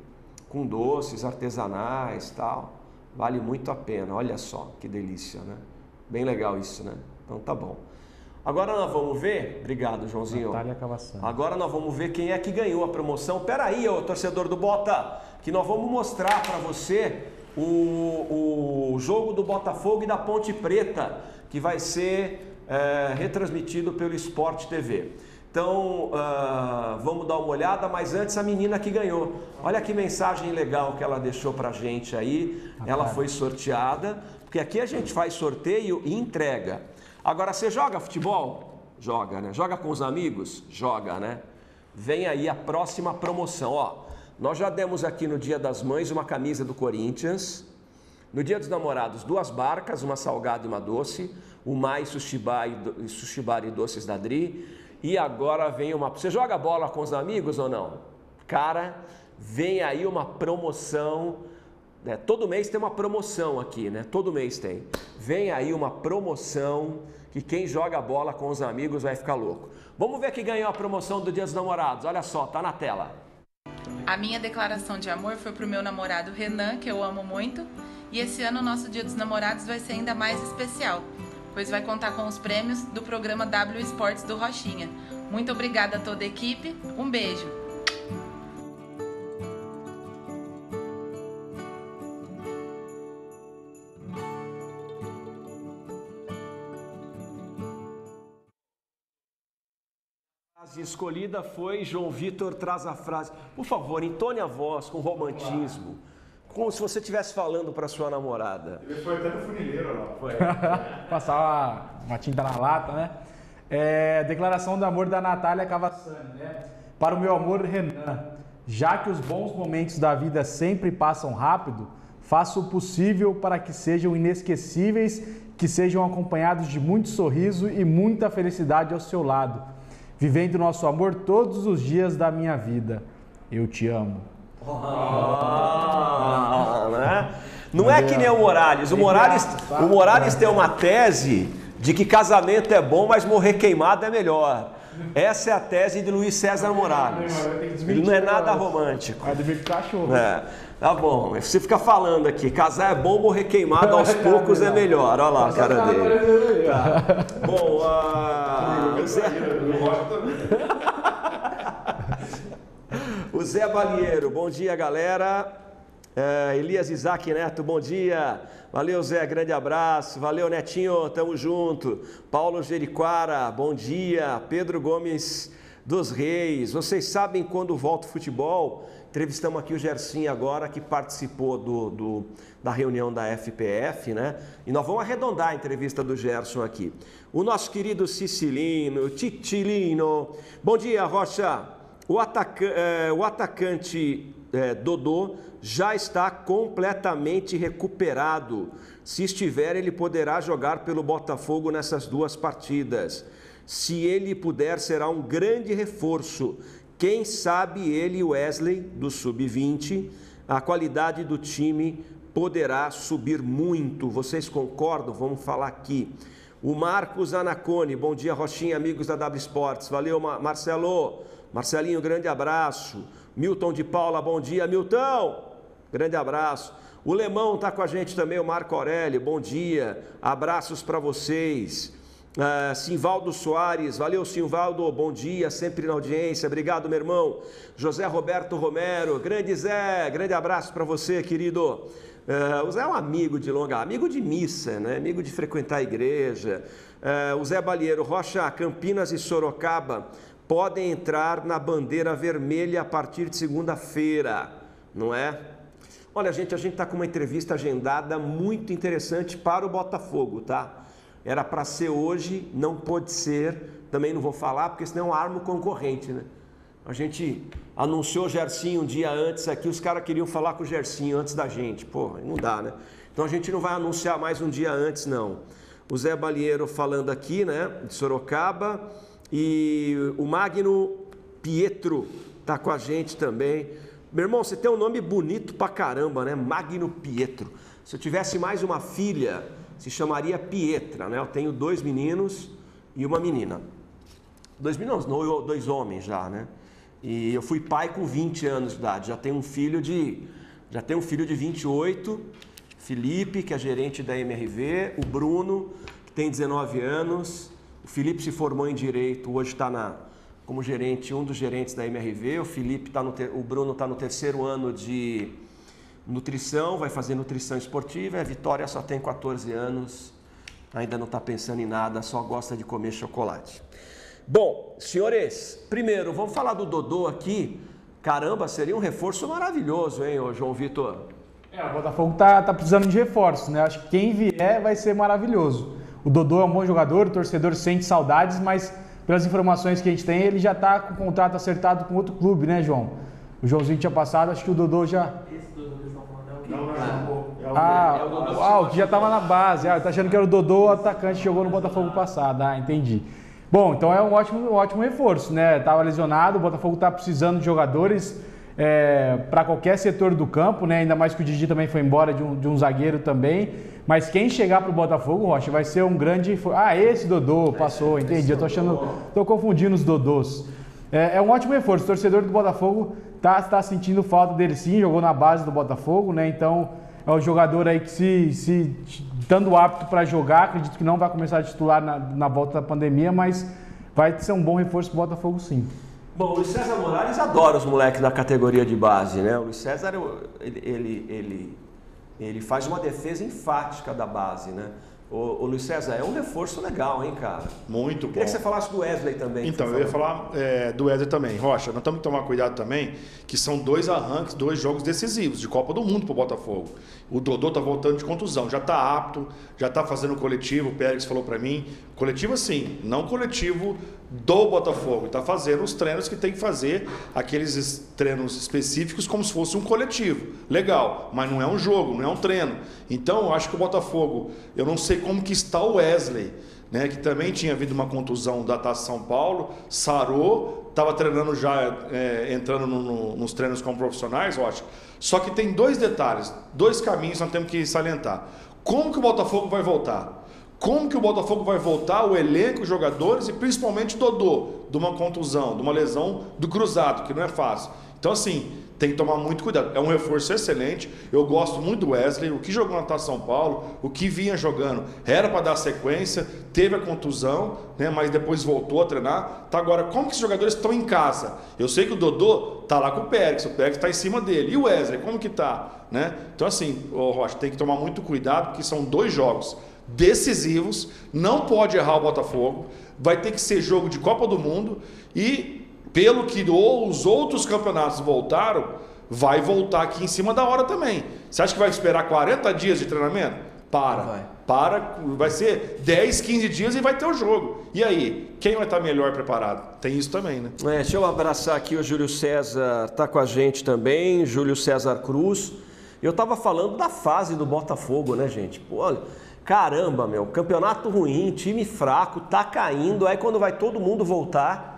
com doces artesanais tal. Vale muito a pena, olha só que delícia, né? Bem legal isso, né? Então tá bom. Agora nós vamos ver, obrigado Joãozinho. Natália. Agora nós vamos ver quem é que ganhou a promoção. Pera aí, ô torcedor do Bota, que nós vamos mostrar para você o, o jogo do Botafogo e da Ponte Preta, que vai ser é, retransmitido pelo Esporte TV. Então, ah, vamos dar uma olhada, mas antes a menina que ganhou. Olha que mensagem legal que ela deixou pra gente aí. Ela foi sorteada, porque aqui a gente faz sorteio e entrega. Agora, você joga futebol? Joga, né? Joga com os amigos? Joga, né? Vem aí a próxima promoção, ó. Nós já demos aqui no Dia das Mães uma camisa do Corinthians. No Dia dos Namorados, duas barcas, uma salgada e uma doce. O Mais Sushi Bar do- Sushi Bar e Doces da Dri. E agora vem uma... Você joga bola com os amigos ou não? Cara, vem aí uma promoção... né? Todo mês tem uma promoção aqui, né? Todo mês tem. Vem aí uma promoção que quem joga bola com os amigos vai ficar louco. Vamos ver quem ganhou a promoção do Dia dos Namorados. Olha só, tá na tela. A minha declaração de amor foi pro meu namorado Renan, que eu amo muito, e esse ano o nosso Dia dos Namorados vai ser ainda mais especial, pois vai contar com os prêmios do programa W Esportes do Rochinha. Muito obrigada a toda a equipe, um beijo! Escolhida foi João Vitor traz a frase. Por favor, entone a voz com romantismo. Como se você estivesse falando para sua namorada. Ele foi até no funileiro lá. Foi. Passar uma, uma tinta na lata, né? É, declaração de amor da Natália Cavassani, né? Para o meu amor, Renan, já que os bons momentos da vida sempre passam rápido, faça o possível para que sejam inesquecíveis, que sejam acompanhados de muito sorriso e muita felicidade ao seu lado, vivendo nosso amor todos os dias da minha vida. Eu te amo. Ah, né? Não é que nem o Morales. O Morales, o Morales tem uma tese de que casamento é bom, mas morrer queimado é melhor. Essa é a tese de Luiz César Morales. Ele não é nada romântico. Dormir com cachorro. É. Tá bom, você fica falando aqui, casar é bom, morrer queimado aos poucos é melhor. Olha lá a cara dele. Tá. Bom, a... o Zé... O Zé Balieiro, bom dia galera. É, Elias Isaac Neto, bom dia. Valeu Zé, grande abraço. Valeu Netinho, tamo junto. Paulo Jeriquara, bom dia. Pedro Gomes dos Reis, vocês sabem quando volta o futebol? Entrevistamos aqui o Gersinho agora, que participou do, do, da reunião da FPF, né? E nós vamos arredondar a entrevista do Gerson aqui. O nosso querido Sicilino, Titilino. Bom dia, Rocha. O, eh, o atacante eh, Dodô já está completamente recuperado. Se estiver, ele poderá jogar pelo Botafogo nessas duas partidas. Se ele puder, será um grande reforço. Quem sabe ele, Wesley, do Sub-20, a qualidade do time poderá subir muito. Vocês concordam? Vamos falar aqui. O Marcos Anacone, bom dia, Rochinha, amigos da W Sports. Valeu, Marcelo. Marcelinho, grande abraço. Milton de Paula, bom dia, Milton. Grande abraço. O Lemão está com a gente também, o Marco Aurélio, bom dia. Abraços para vocês. Uh, Simvaldo Soares, valeu Simvaldo, bom dia, sempre na audiência, obrigado meu irmão. José Roberto Romero, grande Zé, grande abraço para você, querido. Uh, o Zé é um amigo de longa, amigo de missa, né? amigo de frequentar a igreja. Uh, o Zé Balieiro, Rocha, Campinas e Sorocaba podem entrar na bandeira vermelha a partir de segunda-feira, não é? Olha, gente, a gente está com uma entrevista agendada muito interessante para o Botafogo, tá? Era para ser hoje, não pôde ser, também não vou falar, porque senão arma o concorrente, né? A gente anunciou o Gersinho um dia antes aqui, os caras queriam falar com o Gersinho antes da gente. Pô, não dá, né? Então a gente não vai anunciar mais um dia antes, não. O Zé Balieiro falando aqui, né, de Sorocaba, e o Magno Pietro tá com a gente também. Meu irmão, você tem um nome bonito pra caramba, né? Magno Pietro. Se eu tivesse mais uma filha, se chamaria Pietra, né? Eu tenho dois meninos e uma menina. Dois meninos, não, dois homens já, né? E eu fui pai com 20 anos de idade. Já tenho um filho de já tenho um filho de 28, Felipe, que é gerente da MRV, o Bruno, que tem 19 anos. O Felipe se formou em direito, hoje está como gerente, um dos gerentes da MRV. O Felipe tá no o Bruno está no terceiro ano de nutrição, vai fazer nutrição esportiva. A Vitória só tem 14 anos, ainda não está pensando em nada, só gosta de comer chocolate. Bom, senhores, primeiro vamos falar do Dodô aqui. Caramba, seria um reforço maravilhoso, hein, João Vitor? É, o Botafogo tá, tá precisando de reforços, né? Acho que quem vier vai ser maravilhoso. O Dodô é um bom jogador, o torcedor sente saudades, mas pelas informações que a gente tem, ele já está com o contrato acertado com outro clube, né, João? O Joãozinho tinha passado, acho que o Dodô já. Esse Dodô que estão falando é o que? Não, não, ah, ah, o que já estava na base. Ah, tá achando que era o Dodô, o atacante, jogou no Botafogo passado. Ah, entendi. Bom, então é um ótimo, um ótimo reforço, né? Tava lesionado, o Botafogo está precisando de jogadores é, para qualquer setor do campo, né? Ainda mais que o Didi também foi embora de um, de um zagueiro também. Mas quem chegar para o Botafogo, Rocha, vai ser um grande. Ah, esse Dodô passou, entendi. Eu tô achando. tô confundindo os Dodôs. é, é um ótimo reforço. O torcedor do Botafogo tá, tá sentindo falta dele sim, jogou na base do Botafogo, né? Então é um jogador aí que se, se estando apto para jogar, acredito que não vai começar a titular na, na volta da pandemia, mas vai ser um bom reforço para o Botafogo sim. Bom, o Luiz César Morales adora os moleques da categoria de base, né? O Luiz César, ele, ele, ele, ele faz uma defesa enfática da base, né? Ô, ô Luiz César, é um reforço legal, hein, cara? Muito bom. Queria que você falasse do Wesley também. Então, eu ia falar é, do Wesley também. Rocha, nós temos que tomar cuidado também, que são dois arranques, dois jogos decisivos de Copa do Mundo para o Botafogo. O Dodô tá voltando de contusão, já está apto, já está fazendo coletivo, o Pérez falou para mim. Coletivo assim, não coletivo do Botafogo. Está fazendo os treinos que tem que fazer, aqueles treinos específicos como se fosse um coletivo. Legal, mas não é um jogo, não é um treino. Então, eu acho que o Botafogo, eu não sei como que está o Wesley, né, que também tinha havido uma contusão da Taça São Paulo, sarou, estava treinando já, é, entrando no, no, nos treinos como profissionais, eu acho. Só que tem dois detalhes, dois caminhos que nós temos que salientar. Como que o Botafogo vai voltar? Como que o Botafogo vai voltar, o elenco, os jogadores e principalmente Dodô, de uma contusão, de uma lesão do cruzado, que não é fácil. Então, assim, tem que tomar muito cuidado. É um reforço excelente. Eu gosto muito do Wesley, o que jogou na Taça São Paulo, o que vinha jogando. Era para dar sequência, teve a contusão, né, mas depois voltou a treinar. Tá agora, como que esses jogadores estão em casa? Eu sei que o Dodô tá lá com o Pérez, o Pérez está em cima dele. E o Wesley, como que tá? Né? Então, assim, o Rocha, tem que tomar muito cuidado, porque são dois jogos decisivos, não pode errar o Botafogo, vai ter que ser jogo de Copa do Mundo e, pelo que os outros campeonatos voltaram, vai voltar aqui em cima da hora também. Você acha que vai esperar 40 dias de treinamento? Para. Vai. Para, vai ser 10, 15 dias e vai ter o jogo. E aí, quem vai estar melhor preparado? Tem isso também, né? É, deixa eu abraçar aqui o Júlio César, tá com a gente também, Júlio César Cruz. Eu estava falando da fase do Botafogo, né, gente? Pô, olha, Caramba, meu, campeonato ruim, time fraco, tá caindo. Aí quando vai todo mundo voltar,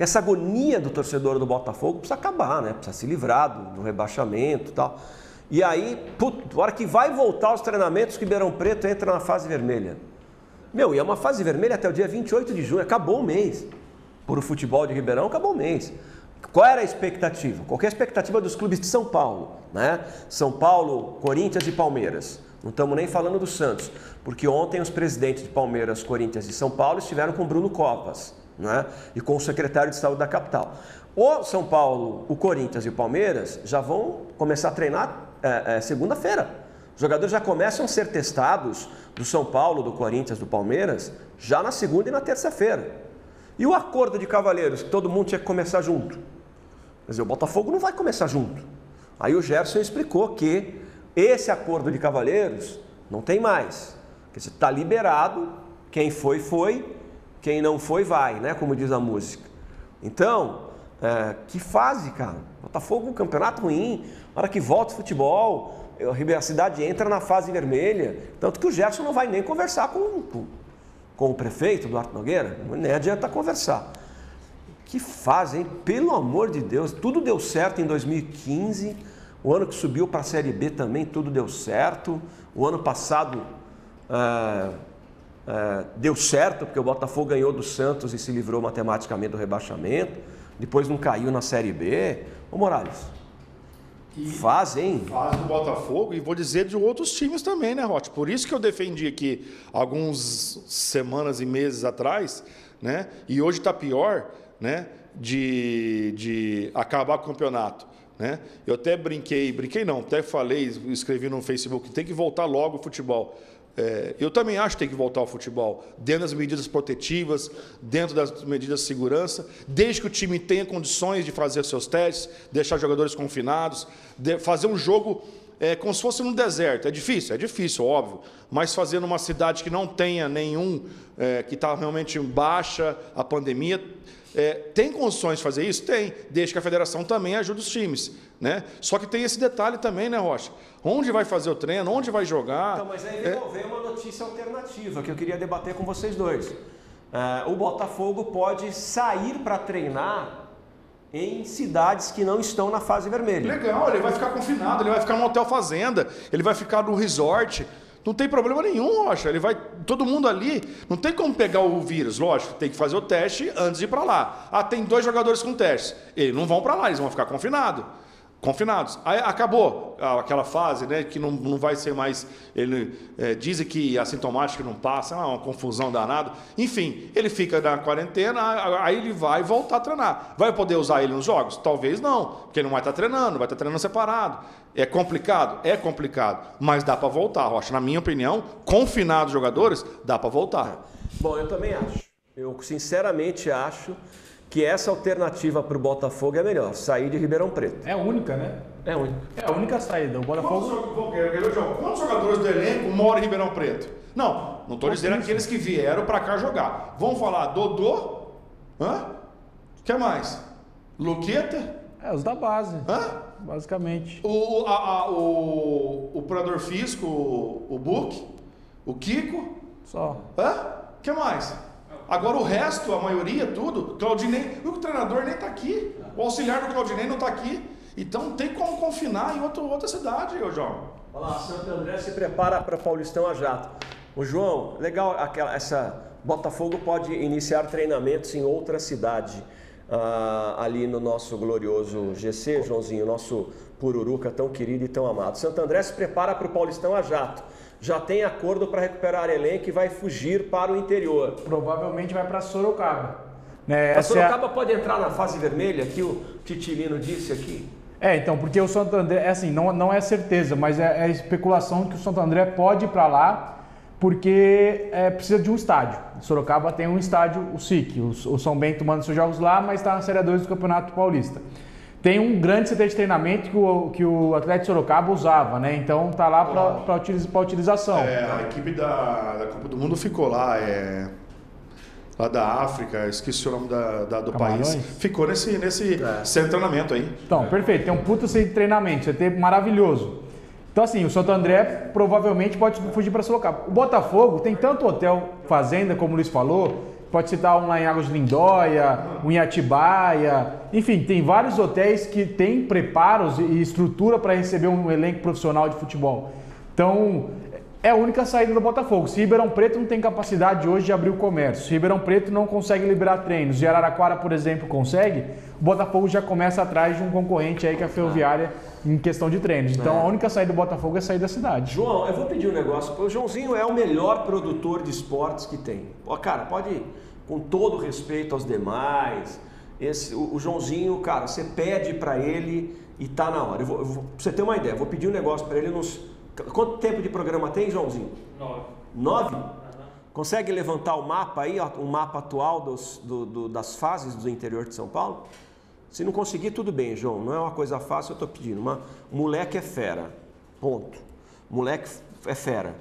com essa agonia do torcedor do Botafogo precisa acabar, né? Precisa se livrar do, do rebaixamento e tal. E aí, put, hora que vai voltar os treinamentos, Ribeirão Preto entra na fase vermelha. Meu, e é uma fase vermelha até o dia 28 de junho, acabou o mês. Por o futebol de Ribeirão, acabou o mês. Qual era a expectativa? Qual é a expectativa dos clubes de São Paulo? Né? São Paulo, Corinthians e Palmeiras. Não estamos nem falando do Santos, porque ontem os presidentes de Palmeiras, Corinthians e São Paulo estiveram com Bruno Copas né? e com o secretário de saúde da capital. O São Paulo, o Corinthians e o Palmeiras já vão começar a treinar é, é, segunda-feira. Os jogadores já começam a ser testados do São Paulo, do Corinthians, do Palmeiras, já na segunda e na terça-feira. E o acordo de cavalheiros, que todo mundo tinha que começar junto. Quer dizer, o Botafogo não vai começar junto. Aí o Gerson explicou que esse acordo de cavalheiros não tem mais. Está liberado, quem foi, foi, quem não foi, vai, né? Como diz a música. Então, é, que fase, cara. Botafogo, campeonato ruim. Hora que volta o futebol, a cidade entra na fase vermelha. Tanto que o Gerson não vai nem conversar com, com, com o prefeito, Duarte Nogueira. Nem adianta conversar. Que fase, hein? Pelo amor de Deus. Tudo deu certo em 2015 o ano que subiu para a Série B também tudo deu certo. O ano passado é, é, deu certo, porque o Botafogo ganhou do Santos e se livrou matematicamente do rebaixamento. Depois não caiu na Série B. Ô Morales, faz, hein? Faz do Botafogo e vou dizer de outros times também, né, Rote? Por isso que eu defendi aqui algumas semanas e meses atrás, né? E hoje está pior, né? De, de acabar com o campeonato. Né? Eu até brinquei, brinquei não, até falei, escrevi no Facebook, tem que voltar logo o futebol. É, eu também acho que tem que voltar ao futebol, dentro das medidas protetivas, dentro das medidas de segurança, desde que o time tenha condições de fazer seus testes, deixar jogadores confinados, de, fazer um jogo é, como se fosse no deserto. É difícil? É difícil, óbvio, mas fazer numa cidade que não tenha nenhum, é, que está realmente baixa a pandemia, é, tem condições de fazer isso? Tem, desde que a federação também ajude os times. Né? Só que tem esse detalhe também, né, Rocha? Onde vai fazer o treino, onde vai jogar. Então, mas aí é... veio uma notícia alternativa que eu queria debater com vocês dois. É, o Botafogo pode sair para treinar em cidades que não estão na fase vermelha. Legal, ele vai ficar confinado, ele vai ficar no hotel fazenda, ele vai ficar no resort. Não tem problema nenhum, Rocha. Ele vai. Todo mundo ali. Não tem como pegar o vírus, lógico. Tem que fazer o teste antes de ir para lá. Ah, tem dois jogadores com teste. Eles não vão para lá, eles vão ficar confinados confinados. Aí acabou aquela fase, né, que não, não vai ser mais. Ele é, dizem que assintomático não passa, é uma confusão danada. Enfim, ele fica na quarentena, aí ele vai voltar a treinar. Vai poder usar ele nos jogos? Talvez não, porque ele não vai estar treinando, vai estar treinando separado. É complicado? É complicado, mas dá para voltar, Rocha. Na minha opinião, confinados jogadores, dá para voltar. Bom, eu também acho. Eu sinceramente acho que essa alternativa para o Botafogo é melhor, sair de Ribeirão Preto. É a única, né? É a única. É a única saída. O Botafogo. Quantos, quantos jogadores do elenco moram em Ribeirão Preto? Não, não estou dizendo aqueles que vieram para cá jogar. Vamos falar Dodô? Hã? O que mais? Luqueta? É, os da base. Hã? Basicamente. O, a, a, o, o operador físico, o, o Book, o Kiko. Só. Hã? O que mais? Agora o resto, a maioria, tudo, Claudinei, o treinador nem está aqui. O auxiliar do Claudinei não está aqui. Então tem como confinar em outro, outra cidade, ô João. Olha lá, Santo André se prepara para Paulistão a jato. O João, legal aquela essa Botafogo pode iniciar treinamentos em outra cidade. Uh, ali no nosso glorioso GC, Joãozinho, nosso Pururuca tão querido e tão amado. Santo André se prepara para o Paulistão a jato já tem acordo para recuperar elenco e vai fugir para o interior. Provavelmente vai para Sorocaba. Né? A Sorocaba é pode entrar na fase vermelha, que o Titilino disse aqui? É, então, porque o Santo André, é assim, não, não é certeza, mas é, é especulação que o Santo André pode ir para lá porque é, precisa de um estádio. Sorocaba tem um estádio, o SIC, o, o São Bento manda seus jogos lá, mas está na Série 2 do Campeonato Paulista tem um grande CT de treinamento que o, que o Atlético Sorocaba usava, né? Então tá lá para utiliz, utilização. É, a equipe da, da Copa do Mundo ficou lá, é, lá da África, esqueci o nome da, da do Camarões? país. Ficou nesse, nesse é. centro de treinamento aí. Então, é. perfeito. Tem um puta centro de treinamento, CT maravilhoso. Então, assim, o Santo André provavelmente pode fugir para Sorocaba. O Botafogo tem tanto hotel, fazenda, como o Luiz falou, Pode citar um lá em Águas de Lindóia, um em Atibaia. Enfim, tem vários hotéis que têm preparos e estrutura para receber um elenco profissional de futebol. Então, é a única saída do Botafogo. Se Ribeirão Preto não tem capacidade hoje de abrir o comércio, se Ribeirão Preto não consegue liberar treinos e Araraquara, por exemplo, consegue, o Botafogo já começa atrás de um concorrente aí que é a Ferroviária em questão de treinos. Então a única saída do Botafogo é sair da cidade. João, eu vou pedir um negócio. O Joãozinho é o melhor produtor de esportes que tem. Ó, cara, pode, com todo respeito aos demais, esse, o, o Joãozinho, cara, você pede para ele e tá na hora. Eu vou, eu vou, pra você ter uma ideia, vou pedir um negócio para ele nos. Quanto tempo de programa tem, Joãozinho? Nove. Nove? Consegue levantar o mapa aí, o mapa atual dos, do, do, das fases do interior de São Paulo? Se não conseguir, tudo bem, João. Não é uma coisa fácil, eu estou pedindo. Uma, moleque é fera. Ponto. Moleque é fera.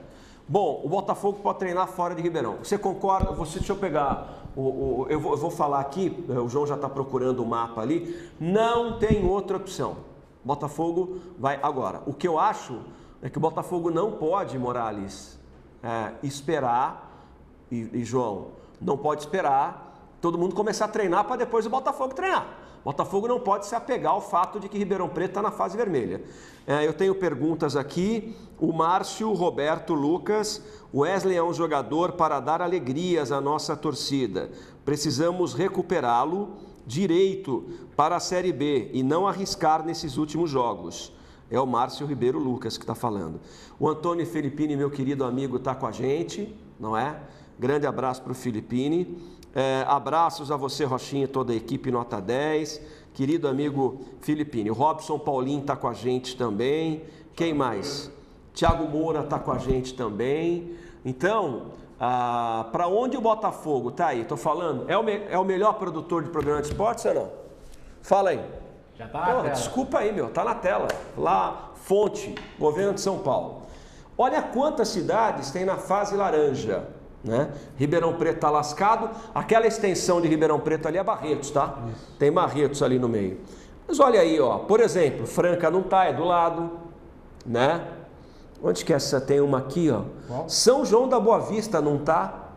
Bom, o Botafogo pode treinar fora de Ribeirão. Você concorda? Você, deixa eu pegar. O, o eu, vou, eu, vou, falar aqui, o João já está procurando o mapa ali. Não tem outra opção. Botafogo vai agora. O que eu acho é que o Botafogo não pode, Morales, é, esperar. E, e João, não pode esperar todo mundo começar a treinar para depois o Botafogo treinar. Botafogo não pode se apegar ao fato de que Ribeirão Preto está na fase vermelha. É, eu tenho perguntas aqui. O Márcio, Roberto, Lucas. Wesley é um jogador para dar alegrias à nossa torcida. Precisamos recuperá-lo direito para a Série B e não arriscar nesses últimos jogos. É o Márcio Ribeiro Lucas que está falando. O Antônio Felippini, meu querido amigo, está com a gente, não é? Grande abraço para o Felippini. É, abraços a você, Rochinha, e toda a equipe Nota 10. Querido amigo Filipine. O Robson Paulinho está com a gente também. Quem mais? Tiago Moura está com a gente também. Então, ah, para onde o Botafogo está aí? Estou falando. É o, é o melhor produtor de programa de esportes ou não? Fala aí. Já está na tela. Desculpa aí, meu. Está na tela. Lá, fonte, governo de São Paulo. Olha quantas cidades tem na fase laranja. Né? Ribeirão Preto está lascado. Aquela extensão de Ribeirão Preto ali é Barretos, tá? Isso. Tem Barretos ali no meio. Mas olha aí, ó. Por exemplo, Franca não tá, é do lado, né? Onde que é essa? Tem uma aqui, ó. Qual? São João da Boa Vista não tá?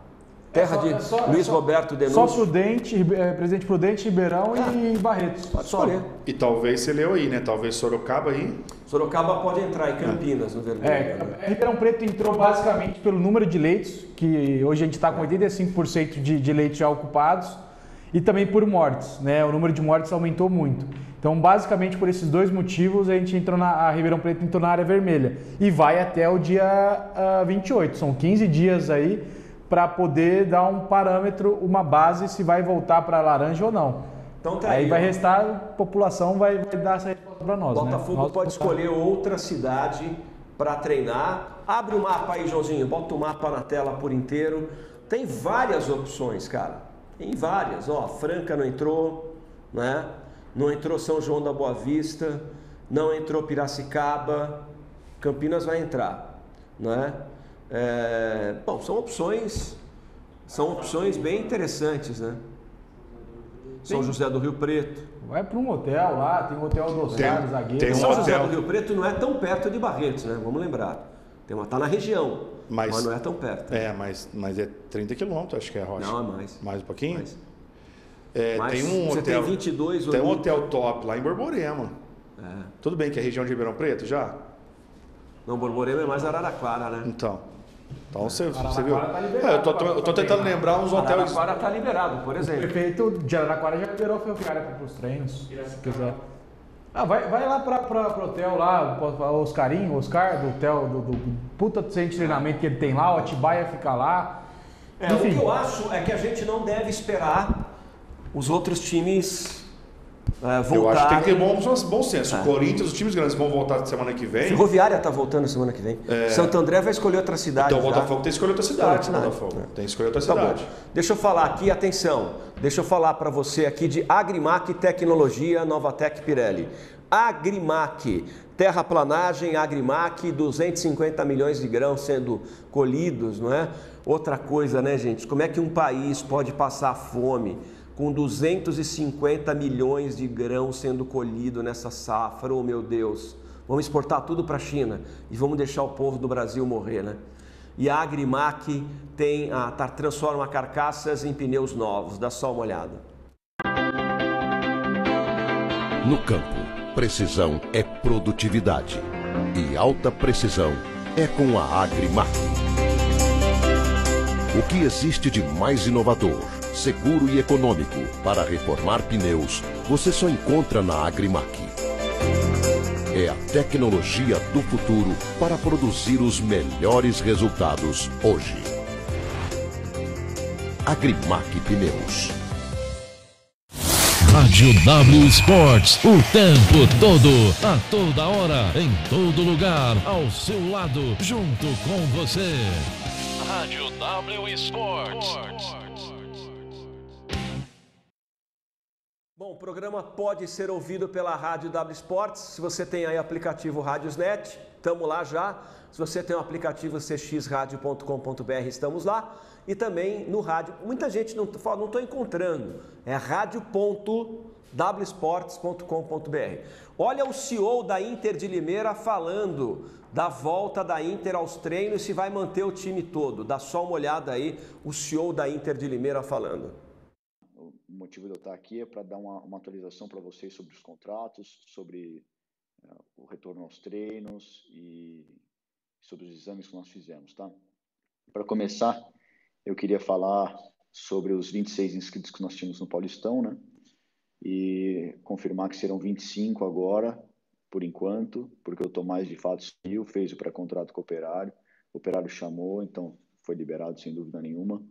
Terra É só- de é só- Luiz é só- Roberto Só Denúncio. Prudente, Ribe- eh, Presidente Prudente, Ribeirão e Barretos. Pode Só. escolher. E talvez você leu aí, né? Talvez Sorocaba aí. Sorocaba pode entrar em Campinas, no vermelho. É, né? Ribeirão Preto entrou basicamente pelo número de leitos, que hoje a gente está com 85% de, de leitos já ocupados, e também por mortes, né? O número de mortes aumentou muito. Então, basicamente por esses dois motivos, a gente entrou na a Ribeirão Preto entrou na área vermelha e vai até o dia ah, 28. São 15 dias aí para poder dar um parâmetro, uma base se vai voltar para laranja ou não. Então tá aí aí, vai restar, a população vai, vai dar essa resposta para nós. Botafogo né? Nós- pode escolher outra cidade para treinar. Abre o mapa aí, Joãozinho. Bota o mapa na tela por inteiro. Tem várias opções, cara. Tem várias. Ó, Franca não entrou, né? Não entrou São João da Boa Vista, não entrou Piracicaba. Campinas vai entrar, né? É, bom, são opções, são opções bem interessantes, né? São Tem- José do Rio Preto. Vai para um hotel lá, tem o hotel do Oscar, zagueiro. São José do Rio Preto não é tão perto de Barretos, né? Vamos lembrar. Tem uma, tá na região, mas, não é tão perto. É, mas, mas é 30 quilômetros, acho que é, Rocha. Não, é mais. Mais um pouquinho? É, Mas tem um você hotel. tem 22 Tem um hotel top lá em Borborema. É. Tudo bem que é região de Ribeirão Preto já? Não, Borborema é mais Araraquara, né? Então. Então você, você viu? tá liberado É, eu tô, pra- eu tô tentando treinar. lembrar uns hotéis. Araraquara tá liberado, por O exemplo. prefeito de Araraquara já liberou a ferroviária para os treinos, se quiser. Ah, vai, vai lá para o hotel lá, o Oscarinho, Oscar, do hotel, do, do puta centro de treinamento que ele tem lá, o Atibaia fica lá. É, o que eu acho é que a gente não deve esperar os outros times é, voltarem. Eu acho que tem que ter bom, bom senso. É. O Corinthians, os times grandes vão voltar semana que vem. Ferroviária tá voltando semana que vem. É. Santo André vai escolher outra cidade. Então o já. Botafogo tem que escolher outra cidade. Outra Botafogo. Tem que escolher outra Tá bom. cidade. Deixa eu falar aqui, atenção. Deixa eu falar para você aqui de Agrimac Tecnologia Novatec Pirelli. Agrimac, terraplanagem, Agrimac, 250 milhões de grãos sendo colhidos, não é? Outra coisa, né, gente? Como é que um país pode passar fome com 250 milhões de grãos sendo colhido nessa safra? Oh, meu Deus! Vamos exportar tudo para a China e vamos deixar o povo do Brasil morrer, né? E a Agrimac tem, a, tá, transforma carcaças em pneus novos. Dá só uma olhada. No campo, precisão é produtividade. E alta precisão é com a Agrimac. O que existe de mais inovador, seguro e econômico para reformar pneus, você só encontra na Agrimac. É a tecnologia do futuro para produzir os melhores resultados hoje. Agrimac Pneus. Rádio W Sports, o tempo todo, a toda hora, em todo lugar, ao seu lado, junto com você. Rádio W Sports. Bom, o programa pode ser ouvido pela Rádio W Sports. Se você tem aí aplicativo Rádiosnet, estamos lá já. Se você tem o aplicativo cxradio.com.br, estamos lá. E também no rádio. Muita gente não fala, não estou encontrando. É rádio.wsports.com.br. Olha o CEO da Inter de Limeira falando da volta da Inter aos treinos e se vai manter o time todo. Dá só uma olhada aí, o CEO da Inter de Limeira falando. O motivo de eu estar aqui é para dar uma, uma atualização para vocês sobre os contratos, sobre eh, o retorno aos treinos e sobre os exames que nós fizemos, tá? Para começar, eu queria falar sobre os 26 inscritos que nós tínhamos no Paulistão, né? E confirmar que serão 25 agora, por enquanto, porque o Tomás de fato saiu, fez o pré-contrato com o Operário, o Operário chamou, então foi liberado sem dúvida nenhuma.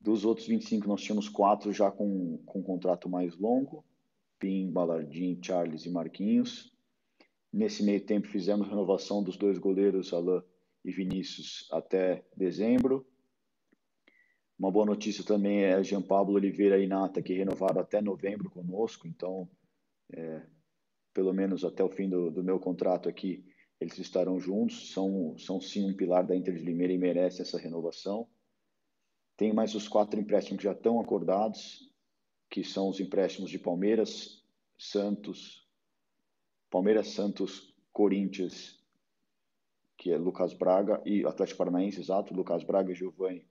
Dos outros 25, nós tínhamos quatro já com, com um contrato mais longo: Pim, Balardim, Charles e Marquinhos. Nesse meio tempo, fizemos renovação dos dois goleiros, Alain e Vinícius, até dezembro. Uma boa notícia também é Jean Pablo Oliveira e Nata, que renovaram até novembro conosco, então, é, pelo menos até o fim do, do meu contrato aqui, eles estarão juntos. São, são sim um pilar da Inter de Limeira e merecem essa renovação. Tem mais os quatro empréstimos que já estão acordados, que são os empréstimos de Palmeiras, Santos, Palmeiras, Santos, Corinthians, que é Lucas Braga, e Atlético Paranaense, exato, Lucas Braga, Giovanni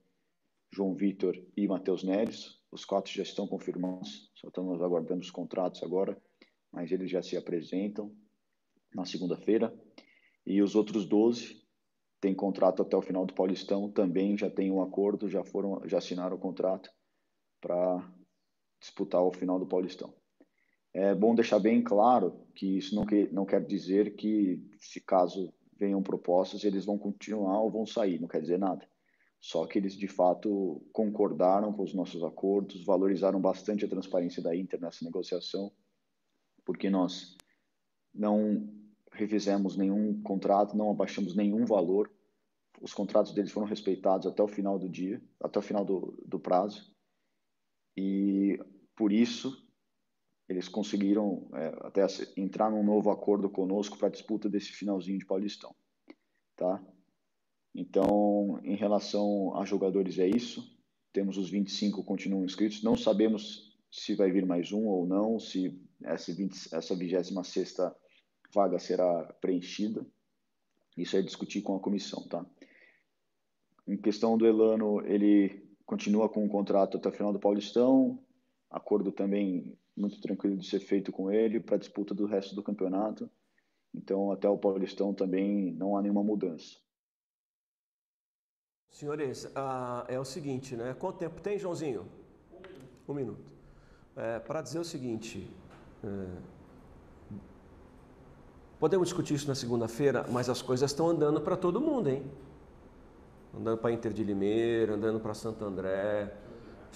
João Vitor e Matheus Neres. Os quatro já estão confirmados, só estamos aguardando os contratos agora, mas eles já se apresentam na segunda-feira. E os outros 12 têm contrato até o final do Paulistão, também já tem um acordo, já foram, já assinaram o contrato para disputar o final do Paulistão. É bom deixar bem claro que isso não, que, não quer dizer que, se caso venham propostas, eles vão continuar ou vão sair, não quer dizer nada. Só que eles, de fato, concordaram com os nossos acordos, valorizaram bastante a transparência da Inter nessa negociação, porque nós não refizemos nenhum contrato, não abaixamos nenhum valor. Os contratos deles foram respeitados até o final do dia, até o final do, do prazo. E por isso eles conseguiram é, até entrar num novo acordo conosco para a disputa desse finalzinho de Paulistão, tá? Então, em relação a jogadores é isso. Temos os 25 continuam inscritos. Não sabemos se vai vir mais um ou não, se essa, 20, essa 26 vaga será preenchida. Isso é discutir com a comissão, tá? Em questão do Elano, ele continua com o contrato até o final do Paulistão. Acordo também muito tranquilo de ser feito com ele para disputa do resto do campeonato. Então, até o Paulistão também não há nenhuma mudança. Senhores, ah, é o seguinte, né? Quanto tempo tem, Joãozinho? Um minuto. Um minuto. É, para dizer o seguinte, é, podemos discutir isso na segunda-feira, mas as coisas estão andando para todo mundo, hein? Andando para Inter de Limeira, andando para Santo André,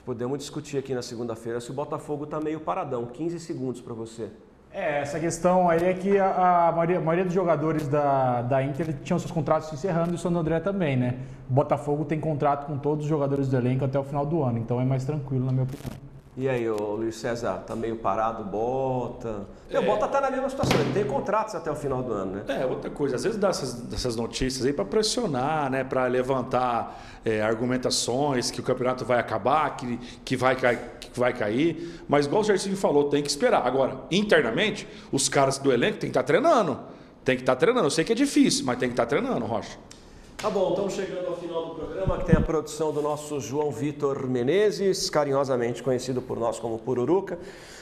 podemos discutir aqui na segunda-feira se o Botafogo está meio paradão. 15 segundos para você. É, essa questão aí é que a, a, maioria, a, maioria, dos jogadores da, da Inter tinham seus contratos se encerrando e o Santo André também, né? O Botafogo tem contrato com todos os jogadores do elenco até o final do ano, então é mais tranquilo, na minha opinião. E aí, o Luiz César, tá meio parado, Bota? É. O Bota tá na mesma situação, ele tem contratos até o final do ano, né? É, outra coisa, às vezes dá essas, essas notícias aí para pressionar, né? Para levantar é, argumentações que o campeonato vai acabar, que, que, vai, que vai cair. Mas igual o Gersinho falou, tem que esperar. Agora, internamente, os caras do elenco tem que estar tá treinando. Tem que estar tá treinando. Eu sei que é difícil, mas tem que estar tá treinando, Rocha. Tá bom, estamos chegando ao final do programa, que tem a produção do nosso João Vitor Menezes, carinhosamente conhecido por nós como Pururuca.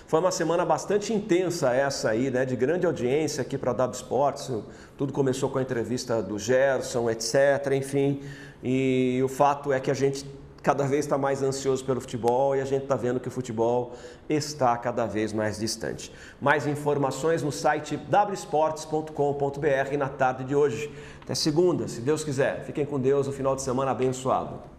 Foi uma semana bastante intensa essa aí, né, de grande audiência aqui para a W Sports. Tudo começou com a entrevista do Gerson, etc, enfim. E o fato é que a gente cada vez está mais ansioso pelo futebol e a gente está vendo que o futebol está cada vez mais distante. Mais informações no site wsports.com.br na tarde de hoje. Até segunda, se Deus quiser. Fiquem com Deus, um final de semana abençoado.